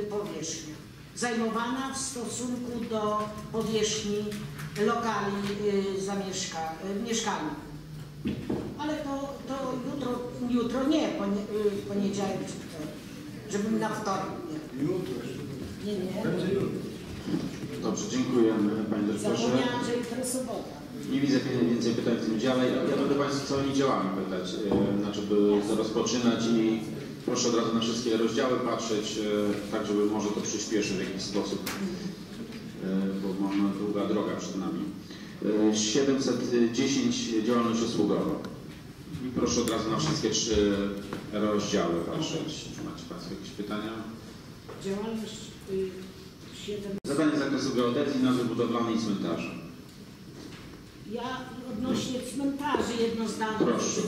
powierzchnia zajmowana w stosunku do powierzchni lokali y, zamieszka, y, mieszkalnych. Ale to, to jutro, jutro nie, ponie, y, poniedziałek czy wtorek, żebym na wtorek nie. Nie, nie. Dobrze, dziękuję Panie Dyrektorze. Zapomniałam, że jutro sobota. Nie widzę więcej pytań w tym dziale. Ja, będę Państwa całymi działami pytać, e, znaczy by rozpoczynać i proszę od razu na wszystkie rozdziały patrzeć, e, tak żeby może to przyspieszy w jakiś sposób, e, bo mamy długa droga przed nami. E, 710 działalność usługowa. I proszę od razu na wszystkie trzy rozdziały patrzeć. Czy macie Państwo jakieś pytania? Działalność y, 7. Zadanie z zakresu geodezji, nazwy budowlanej i cmentarza. Ja odnośnie cmentarzy jedno zdanie Proszę.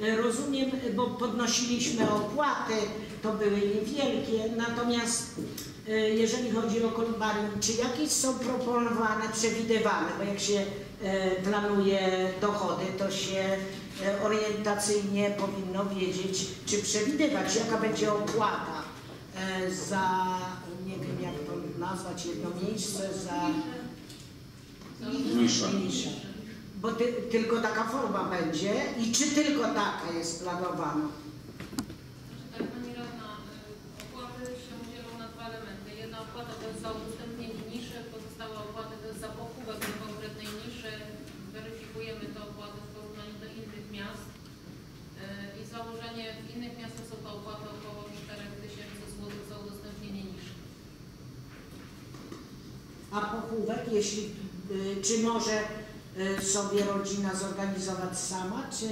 E, Rozumiem, bo podnosiliśmy opłaty, to były niewielkie, natomiast e, jeżeli chodzi o kolumbarium, czy jakieś są proponowane, przewidywane, bo jak się e, planuje dochody, to się orientacyjnie powinno wiedzieć, czy przewidywać, jaka będzie opłata za, nie wiem jak to nazwać, jedno miejsce, za Mniejsza. Mniejsza. Bo tylko taka forma będzie i czy tylko taka jest planowana? Tak, Pani Radna, y, opłaty się dzielą na dwa elementy. Jedna opłata to jest za udostępnienie niszy, pozostała opłata to jest za pochówek do konkretnej niszy. Weryfikujemy te opłaty w porównaniu do innych miast y, i założenie w innych miastach są to opłaty około 4000 zł za udostępnienie niszy. A pochówek, jeśli czy może y, sobie rodzina zorganizować sama, czy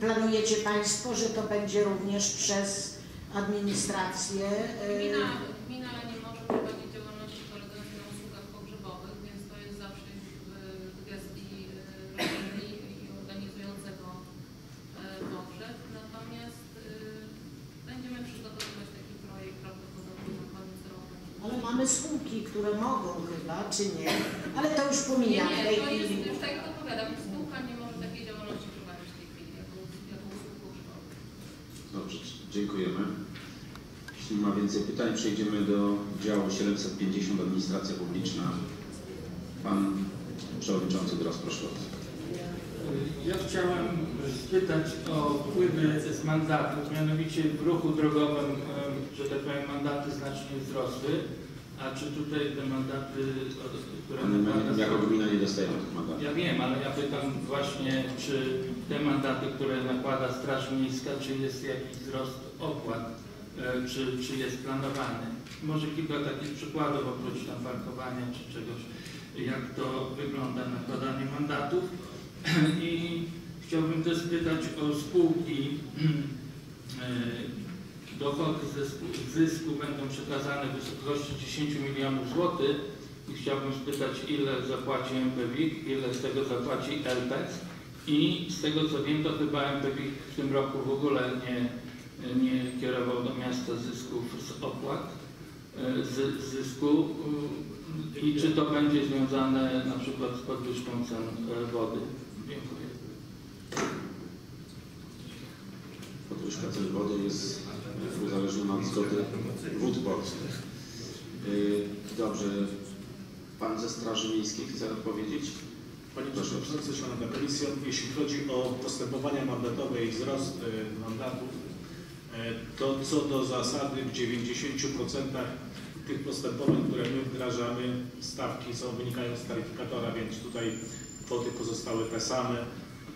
planujecie Państwo, że to będzie również przez administrację? y, Gmina, gmina nie może prowadzić działalności polegającej na usługach pogrzebowych, więc to jest zawsze w w gestii y, rodziny i organizującego y, pogrzeb. Natomiast y, będziemy przygotowywać taki projekt prawdopodobnie na koniec roku. Ale mamy spółki, które mogą chyba, czy nie? Ale to już Nie, pomijam w tej nie, to jest, chwili. już tak jak odpowiadam, spółka nie może takiej działalności prowadzić w tej chwili, jako, jako usług pogrzebowych. Dobrze, dziękujemy. Jeśli nie ma więcej pytań, przejdziemy do działu 750 Administracja Publiczna. Pan Przewodniczący Dros, proszę bardzo. Ja chciałem spytać o wpływy z mandatów, mianowicie w ruchu drogowym, że tak powiem, mandaty znacznie wzrosły, a czy tutaj te mandaty, które My jako gmina nie dostajemy tych mandatów. Ja wiem, ale ja pytam właśnie, czy te mandaty, które nakłada Straż Miejska, czy jest jakiś wzrost opłat, czy, czy jest planowany? Może kilka takich przykładów, oprócz tam parkowania czy czegoś, jak to wygląda nakładanie mandatów. <clears throat> I chciałbym też spytać o spółki. <clears throat> E, Dochody ze zysku będą przekazane w wysokości 10 milionów złotych i chciałbym spytać, ile zapłaci MPWiK, ile z tego zapłaci LPEC i z tego co wiem, to chyba MPWiK w tym roku w ogóle nie, nie kierował do miasta zysków z opłat, e, z zysku y, i czy to będzie związane na przykład z podwyżką cen e, wody. Dziękuję. Podwyżka cen wody jest uzależniona od zgody wód polskich. Dobrze. Pan ze Straży Miejskiej chce odpowiedzieć? Panie. Przewodniczący, Szanowna Komisjo, jeśli chodzi o postępowania mandatowe i wzrost e, mandatów, e, to co do zasady w 90% tych postępowań, które my wdrażamy, stawki są, wynikają z taryfikatora, więc tutaj kwoty pozostały te same.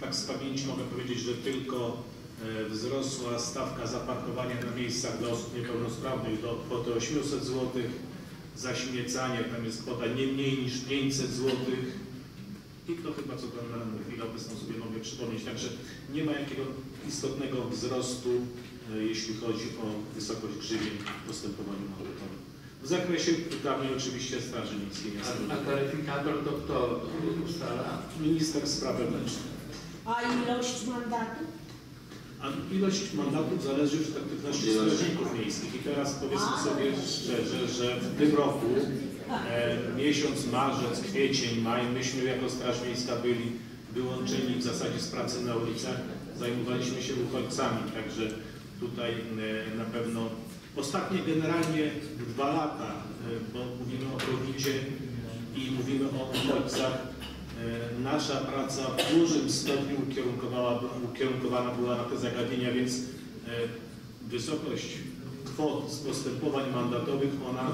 Tak z pamięci mogę powiedzieć, że tylko e, wzrosła stawka za parkowanie na miejscach dla osób niepełnosprawnych do kwoty 800 zł, zaśmiecanie tam jest kwota nie mniej niż 500 złotych. I to chyba co Pan na chwilę obecną sobie mogę przypomnieć. Także nie ma jakiego istotnego wzrostu, e, jeśli chodzi o wysokość grzywień w postępowaniu mandatowym. W zakresie uprawnień oczywiście Straży Miejskiej Miasta. A, a taryfikator to kto ustala? Minister Spraw Wewnętrznych. A ilość mandatów? A ilość mandatów zależy od aktywności strażników miejskich. I teraz powiedzmy sobie szczerze, że w tym roku e, miesiąc marzec, kwiecień, maj, myśmy jako Straż Miejska byli wyłączeni w zasadzie z pracy na ulicach. Zajmowaliśmy się uchodźcami, także tutaj e, na pewno ostatnie generalnie dwa lata, e, bo mówimy o covid i mówimy o uchodźcach, E, Nasza praca w dużym stopniu ukierunkowana była na te zagadnienia, więc wysokość kwot z postępowań mandatowych, ona,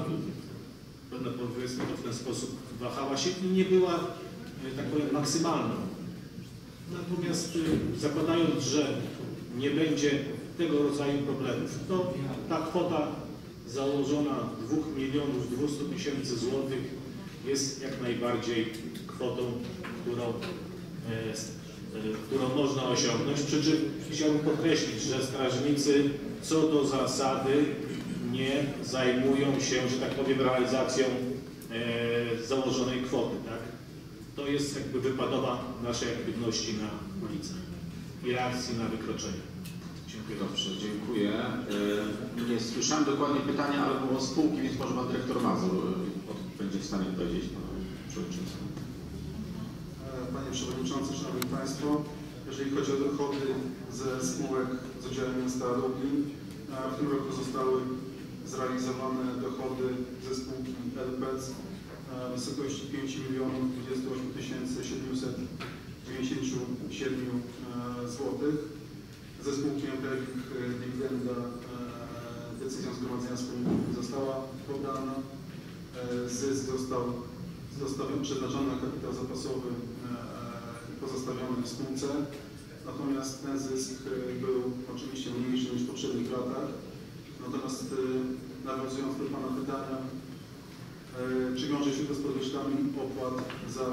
powiedzmy to w ten sposób, wahała się i nie była, tak powiem, maksymalną. Natomiast zakładając, że nie będzie tego rodzaju problemów, to ta kwota założona 2 milionów 200 tysięcy złotych jest jak najbardziej kwotą, którą, e, e, którą można osiągnąć. Przy czym chciałbym podkreślić, że strażnicy co do zasady nie zajmują się, że tak powiem, realizacją e, założonej kwoty. Tak? To jest jakby wypadowa naszej aktywności na ulicach i reakcji na wykroczenia. Dobrze, dziękuję. Yy, Nie słyszałem dokładnie pytania, ale było spółki, więc może Pan Dyrektor Mazur od- będzie w stanie odpowiedzieć Panu Przewodniczącemu. E, Panie Przewodniczący, Szanowni Państwo, jeżeli chodzi o dochody ze spółek z udziałem miasta Lublin, e, w tym roku zostały zrealizowane dochody ze spółki LPC e, w wysokości 5 milionów 28 tysięcy 797 zł. Ze spółki MPEG dywidenda e, decyzją Zgromadzenia Wspólników została pobrana. E, Zysk został zostawiony, przeznaczony na kapitał zapasowy e, i pozostawiony w spółce. Natomiast ten zysk e, był oczywiście mniejszy niż w poprzednich latach. Natomiast e, nawiązując do Pana pytania, e, czy wiąże się to z podwyżkami opłat za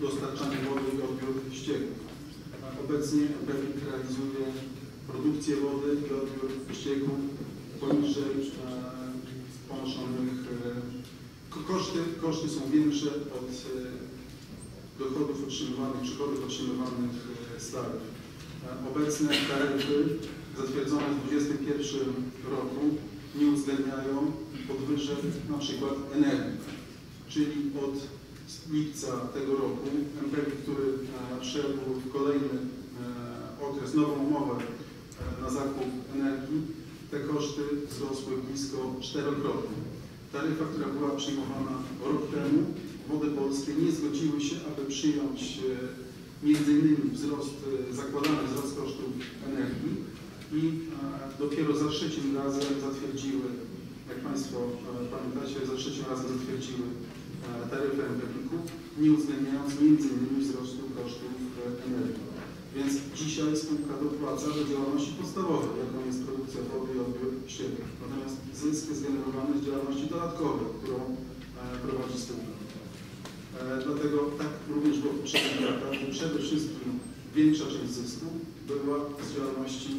dostarczanie wody i odbiór ścieków. Obecnie MPWiK realizuje produkcję wody i odbiór ścieków poniżej ponoszonych e, ko- koszty, koszty są większe od e, dochodów otrzymywanych, przychodów otrzymywanych taryf. E, Obecne taryfy zatwierdzone w 2021 roku nie uwzględniają podwyżek na przykład energii, czyli od lipca tego roku MPWiK, który e, wszedł w kolejny e, okres, nową umowę e, na zakup energii, te koszty wzrosły blisko czterokrotnie. Taryfa, która była przyjmowana rok temu, Wody Polskie nie zgodziły się, aby przyjąć e, między innymi wzrost, e, zakładany wzrost kosztów energii i e, dopiero za trzecim razem zatwierdziły, jak Państwo e, pamiętacie, za trzecim razem zatwierdziły e, taryfę Nie uwzględniając innymi wzrostu kosztów e, energii. Więc dzisiaj spółka dopłaca do działalności podstawowej, jaką jest produkcja wody i odbiór ścieków. Natomiast zysk jest generowany z działalności dodatkowej, którą e, prowadzi spółka. E, Dlatego tak również było w poprzednich latach, że przede wszystkim większa część zysku była z działalności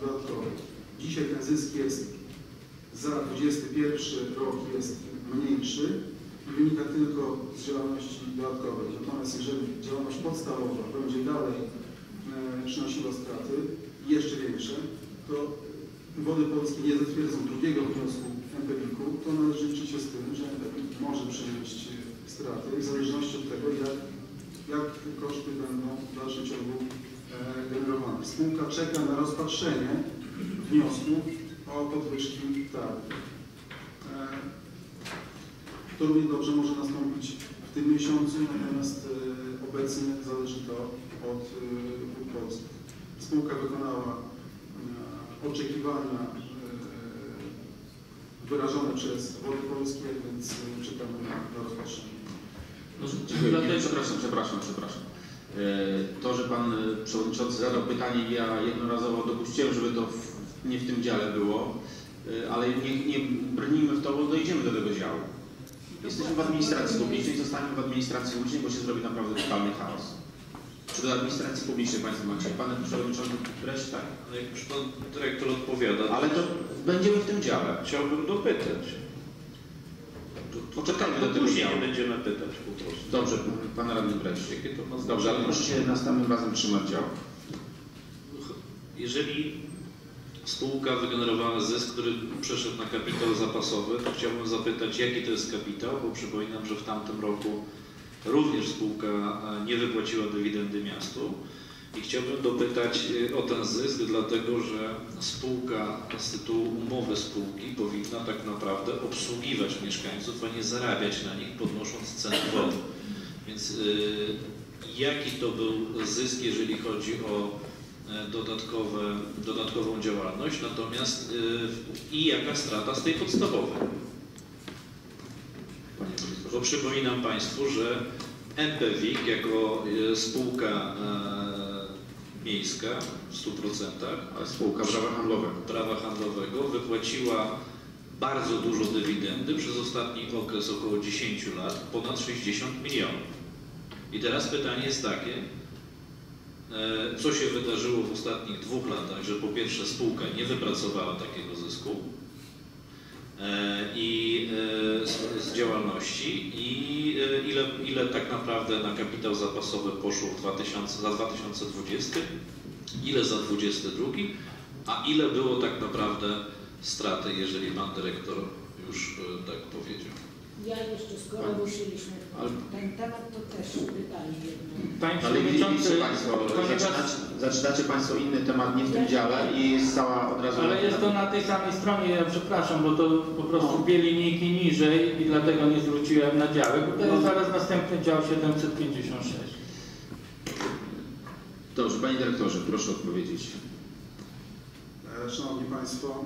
dodatkowej. Dzisiaj ten zysk jest za 2021 rok jest mniejszy wynika tylko z działalności dodatkowej. Natomiast jeżeli działalność podstawowa będzie dalej e, przynosiła straty jeszcze większe, to Wody Polskie nie zatwierdzą drugiego wniosku MPWiK-u, to należy liczyć się z tym, że MPWiK może przynieść e, straty w zależności od tego, jak, jak koszty będą w dalszym ciągu e, generowane. Spółka czeka na rozpatrzenie wniosku o podwyżki taryf. To równie dobrze może nastąpić w tym miesiącu, natomiast e, obecnie zależy to od e, Wód Polskich. Spółka wykonała e, oczekiwania e, wyrażone przez Wody Polskie, więc czekamy na, na rozpatrzenie. No. Dlatego- Przepraszam, przepraszam, przepraszam. To, że Pan Przewodniczący zadał pytanie, ja jednorazowo dopuściłem, żeby to w, nie w tym dziale było, ale nie, nie brnijmy w to, bo dojdziemy do tego działu. Jesteśmy w administracji publicznej, zostaniemy w administracji publicznej, bo się zrobi naprawdę totalny chaos. Czy do administracji publicznej Państwo macie? Pan Przewodniczący wreszcie tak? No jak już Pan Dyrektor odpowiada, Ale to będziemy w tym dziale. chciałbym dopytać. Poczekajmy do To tego później nie będziemy pytać po prostu. Dobrze, Pan Radny Bresz. Jakie to ma Dobrze, ale proszę się następnym razem trzymać działu. Jeżeli spółka wygenerowała zysk, który przeszedł na kapitał zapasowy, to chciałbym zapytać, jaki to jest kapitał, bo przypominam, że w tamtym roku również spółka e, nie wypłaciła dywidendy miastu. I chciałbym dopytać e, o ten zysk, dlatego że spółka z tytułu umowy spółki powinna tak naprawdę obsługiwać mieszkańców, a nie zarabiać na nich, podnosząc ceny wody. Więc y, jaki to był zysk, jeżeli chodzi o e, dodatkowe, dodatkową działalność, natomiast y, i jaka strata z tej podstawowej? Bo przypominam Państwu, że MPWiK jako e, spółka e, miejska w 100% Ale spółka prawa handlowego. prawa handlowego wypłaciła bardzo dużo dywidendy przez ostatni okres około 10 lat, ponad 60 milionów. I teraz pytanie jest takie, e, co się wydarzyło w ostatnich dwóch latach, że po pierwsze spółka nie wypracowała takiego zysku e, i e, z, z działalności i e, ile, ile tak naprawdę na kapitał zapasowy poszło w 2000, za 2020, ile za 2022, a ile było tak naprawdę straty, jeżeli pan dyrektor już e, tak powiedział. Ja jeszcze, skoro ruszyliśmy ten temat, to też pytanie jedno. Ale widzicie Państwo, zaczynacie, zaczynacie Państwo inny temat nie w tym dziale i stała od razu... ale jest to na tej samej stronie, ja przepraszam, bo to po prostu No. dwie linijki niżej i dlatego nie zwróciłem na działek, bo zaraz następny dział 756. Dobrze, Panie Dyrektorze, proszę odpowiedzieć. E, Szanowni Państwo,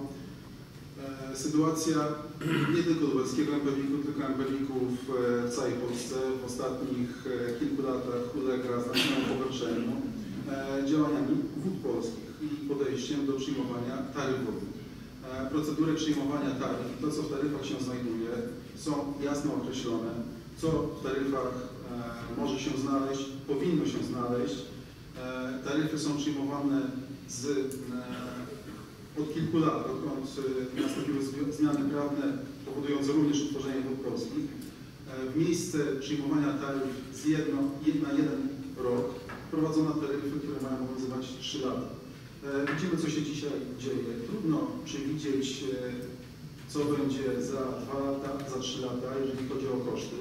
sytuacja <clears throat> nie tylko lubelskiego MPWiK-u, tylko e, w całej Polsce w ostatnich e, kilku latach ulega znacznemu pogorszeniu e, działaniami wód polskich i podejściem do przyjmowania taryf. E, Procedurę przyjmowania taryf, to co w taryfach się znajduje, są jasno określone, co w taryfach e, może się znaleźć, powinno się znaleźć. E, Taryfy są przyjmowane z, e, od kilku lat, odkąd e, nastąpiły zmi- zmiany prawne powodujące również utworzenie wód polskich. E, W miejsce przyjmowania taryf z jedno, jed- na jeden rok wprowadzono taryfy, które mają obowiązywać 3 lata. E, Widzimy, co się dzisiaj dzieje. Trudno przewidzieć, co będzie za 2 lata, za 3 lata, jeżeli chodzi o koszty.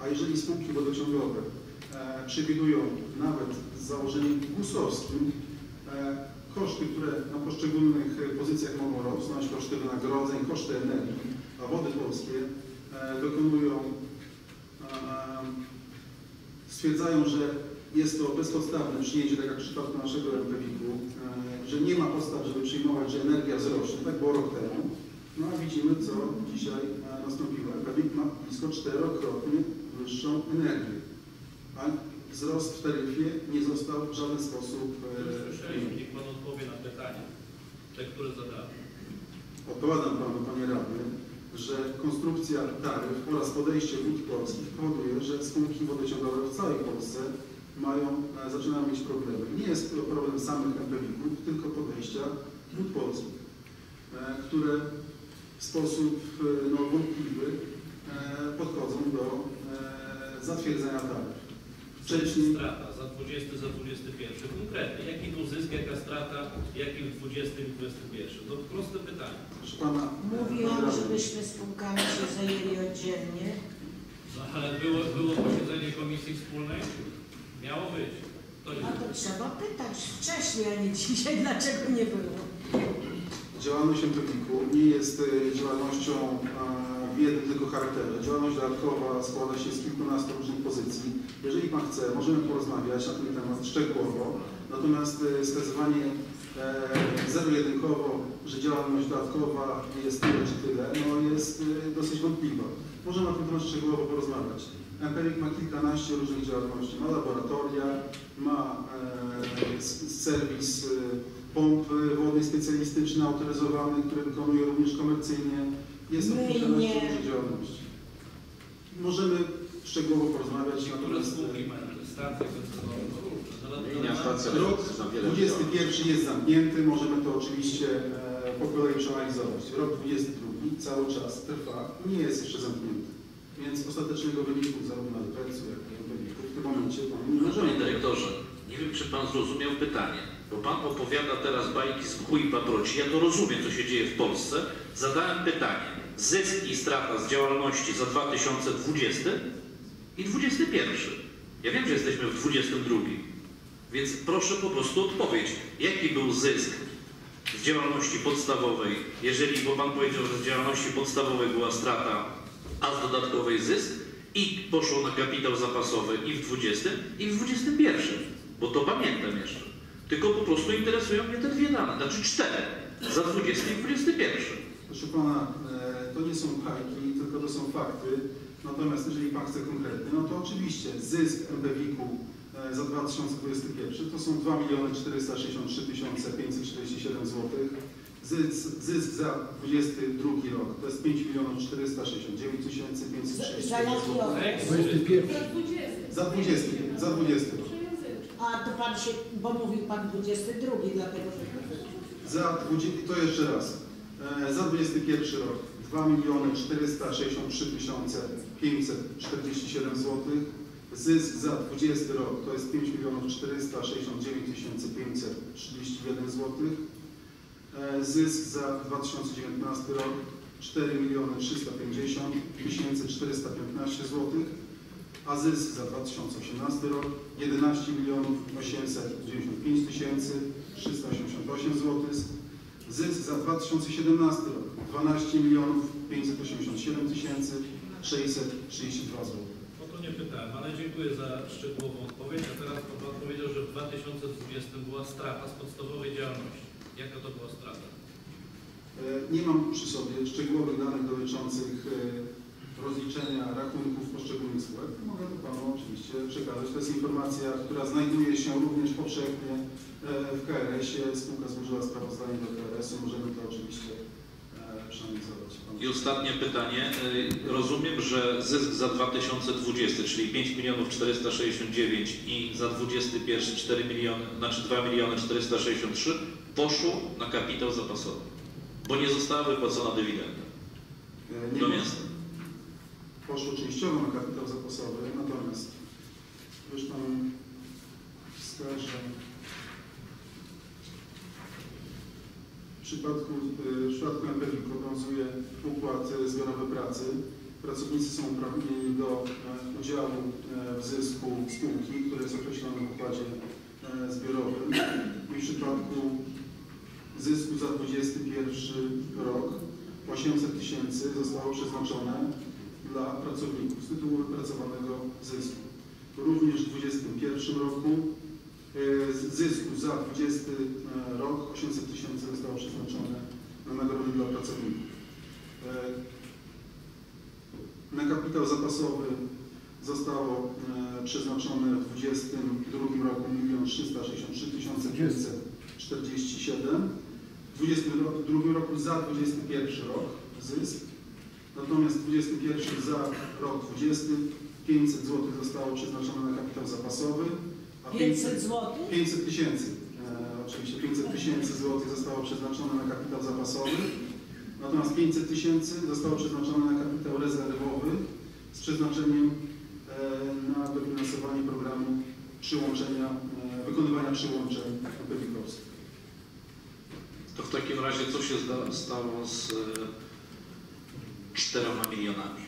A jeżeli spółki wodociągowe przewidują nawet z założeniem gusowskim koszty, które na poszczególnych e, pozycjach mogą rosnąć, koszty wynagrodzeń, koszty energii, a wody polskie e, dokonują, e, stwierdzają, że jest to bezpodstawne przyjęcie, tak jak w przypadku naszego MPWiK-u, że nie ma podstaw, żeby przyjmować, że energia wzrośnie, tak było rok temu. No a widzimy, co dzisiaj nastąpiło. MPWiK ma blisko czterokrotnie wyższą energię, a wzrost w taryfie nie został w żaden sposób e, niech Pan odpowie na pytanie, te, które zadałem. Odpowiadam Panu, Panie Radny, że konstrukcja taryf oraz podejście wód polskich powoduje, że spółki wodociągowe w całej Polsce mają, e, zaczynają mieć problemy. Nie jest to problem samych MPWiK-ów, tylko podejścia wód polskich, e, które w sposób e, no, wątpliwy podchodzą do zatwierdzenia taryf. Wcześniej Strata za 20, za 21. Konkretnie, jaki był zysk, jaka strata, jaki w 20 i 21? To proste pytanie. Proszę Pana, żebyśmy spółkami się zajęli oddzielnie. No ale było, było posiedzenie komisji wspólnej? Miało być. To nie A to trzeba pytać wcześniej, a nie dzisiaj, dlaczego nie było. Działalność MPWiK-u nie jest e, działalnością e, w jednym tylko charakterze. Działalność dodatkowa składa się z kilkunastu różnych pozycji. Jeżeli Pan chce, możemy porozmawiać na ten temat szczegółowo. Natomiast e, wskazywanie e, zero-jedynkowo, że działalność dodatkowa jest tyle czy tyle, no jest e, dosyć wątpliwa. Możemy na ten temat szczegółowo porozmawiać. MPWiK ma kilkanaście różnych działalności. Ma laboratoria, ma e, serwis pomp wodnej specjalistyczny autoryzowany, który wykonuje również komercyjnie. Jest to kilkanaście różnych działalności. Możemy szczegółowo porozmawiać. Które natomiast, spółki. Zaraz- Linia stacja Rok też na wiele 21 jest zamknięty, możemy to oczywiście e, po kolei przeanalizować. Rok 22 cały czas trwa, nie jest jeszcze zamknięty. Więc ostatecznego wyniku zarówno LPC, jak i MPWiK w tym momencie no, nie Panie dyrektorze, nie wiem, czy Pan zrozumiał pytanie, bo Pan opowiada teraz bajki z mchu i paproci. Ja to rozumiem, co się dzieje w Polsce. Zadałem pytanie. Zysk i strata z działalności za 2020 i 2021. Ja wiem, że jesteśmy w 22. Więc proszę po prostu odpowiedź. Jaki był zysk z działalności podstawowej, jeżeli, bo Pan powiedział, że z działalności podstawowej była strata, a z dodatkowej zysk i poszło na kapitał zapasowy i w 20 i w 21, bo to pamiętam jeszcze. Tylko po prostu interesują mnie te dwie dane, znaczy cztery, za 20 i 21. Proszę Pana, e, to nie są bajki, tylko to są fakty. Natomiast jeżeli Pan chce konkretnie, no to oczywiście zysk MPWiK-u e, za 2021 to są 2 463 547 zł. Zysk, zysk za 22 rok to jest 5 469 530 Za jaki zł. okres? Za 20, za 20 rok. A to pan się, bo mówił pan 22, dlatego że... Za 20, to jeszcze raz. E, za 21 rok 2 463 547 zł. Zysk za 20 rok to jest 5 469 531 zł. Zysk za 2019 rok 4 350 415 zł. A zysk za 2018 rok 11 895 388 zł. Zysk za 2017 rok 12 587 632 zł. O to nie pytałem, ale dziękuję za szczegółową odpowiedź. A teraz Pan powiedział, że w 2020 była strata z podstawowej działalności. Jaka to była strata? E, Nie mam przy sobie szczegółowych danych dotyczących e, rozliczenia rachunków poszczególnych spółek. Mogę to Panu oczywiście przekazać. To jest informacja, która znajduje się również powszechnie e, w KRS-ie. Spółka złożyła sprawozdanie do KRS-u. Możemy to oczywiście I ostatnie pytanie. Y, Rozumiem, że zysk za 2020, czyli 5 milionów 469 i za 21 4 miliony, znaczy 2 miliony 463 poszło na kapitał zapasowy, bo nie została wypłacona dywidenda. E, Nie Natomiast poszło częściowo na kapitał zapasowy, natomiast już Pan wskaże przypadku, w przypadku MPWiK obowiązuje układ y, zbiorowy pracy. Pracownicy są uprawnieni do e, udziału e, w zysku spółki, który jest określony w układzie e, zbiorowym. I w przypadku zysku za 2021 rok 800 tysięcy zostało przeznaczone dla pracowników z tytułu wypracowanego zysku. Również w 2021 roku e, zysku za 2020 rok 800 tysięcy zostało przeznaczone na nagrody dla pracowników. E, Na kapitał zapasowy zostało e, przeznaczone w 2022 roku 1 363 547 w 2022 roku za 21 rok zysk, natomiast w 21 za rok 20 500 zł zostało przeznaczone na kapitał zapasowy, 500 zł? 500 tysięcy, e, oczywiście 500 tysięcy złotych zostało przeznaczone na kapitał zapasowy, natomiast 500 tysięcy zostało przeznaczone na kapitał rezerwowy z przeznaczeniem e, na dofinansowanie programu przyłączenia, e, wykonywania przyłączeń pewikowskich. to w takim razie co się stało z y, 4 milionami?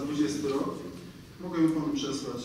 2020 rok. Mogę ją panu przesłać.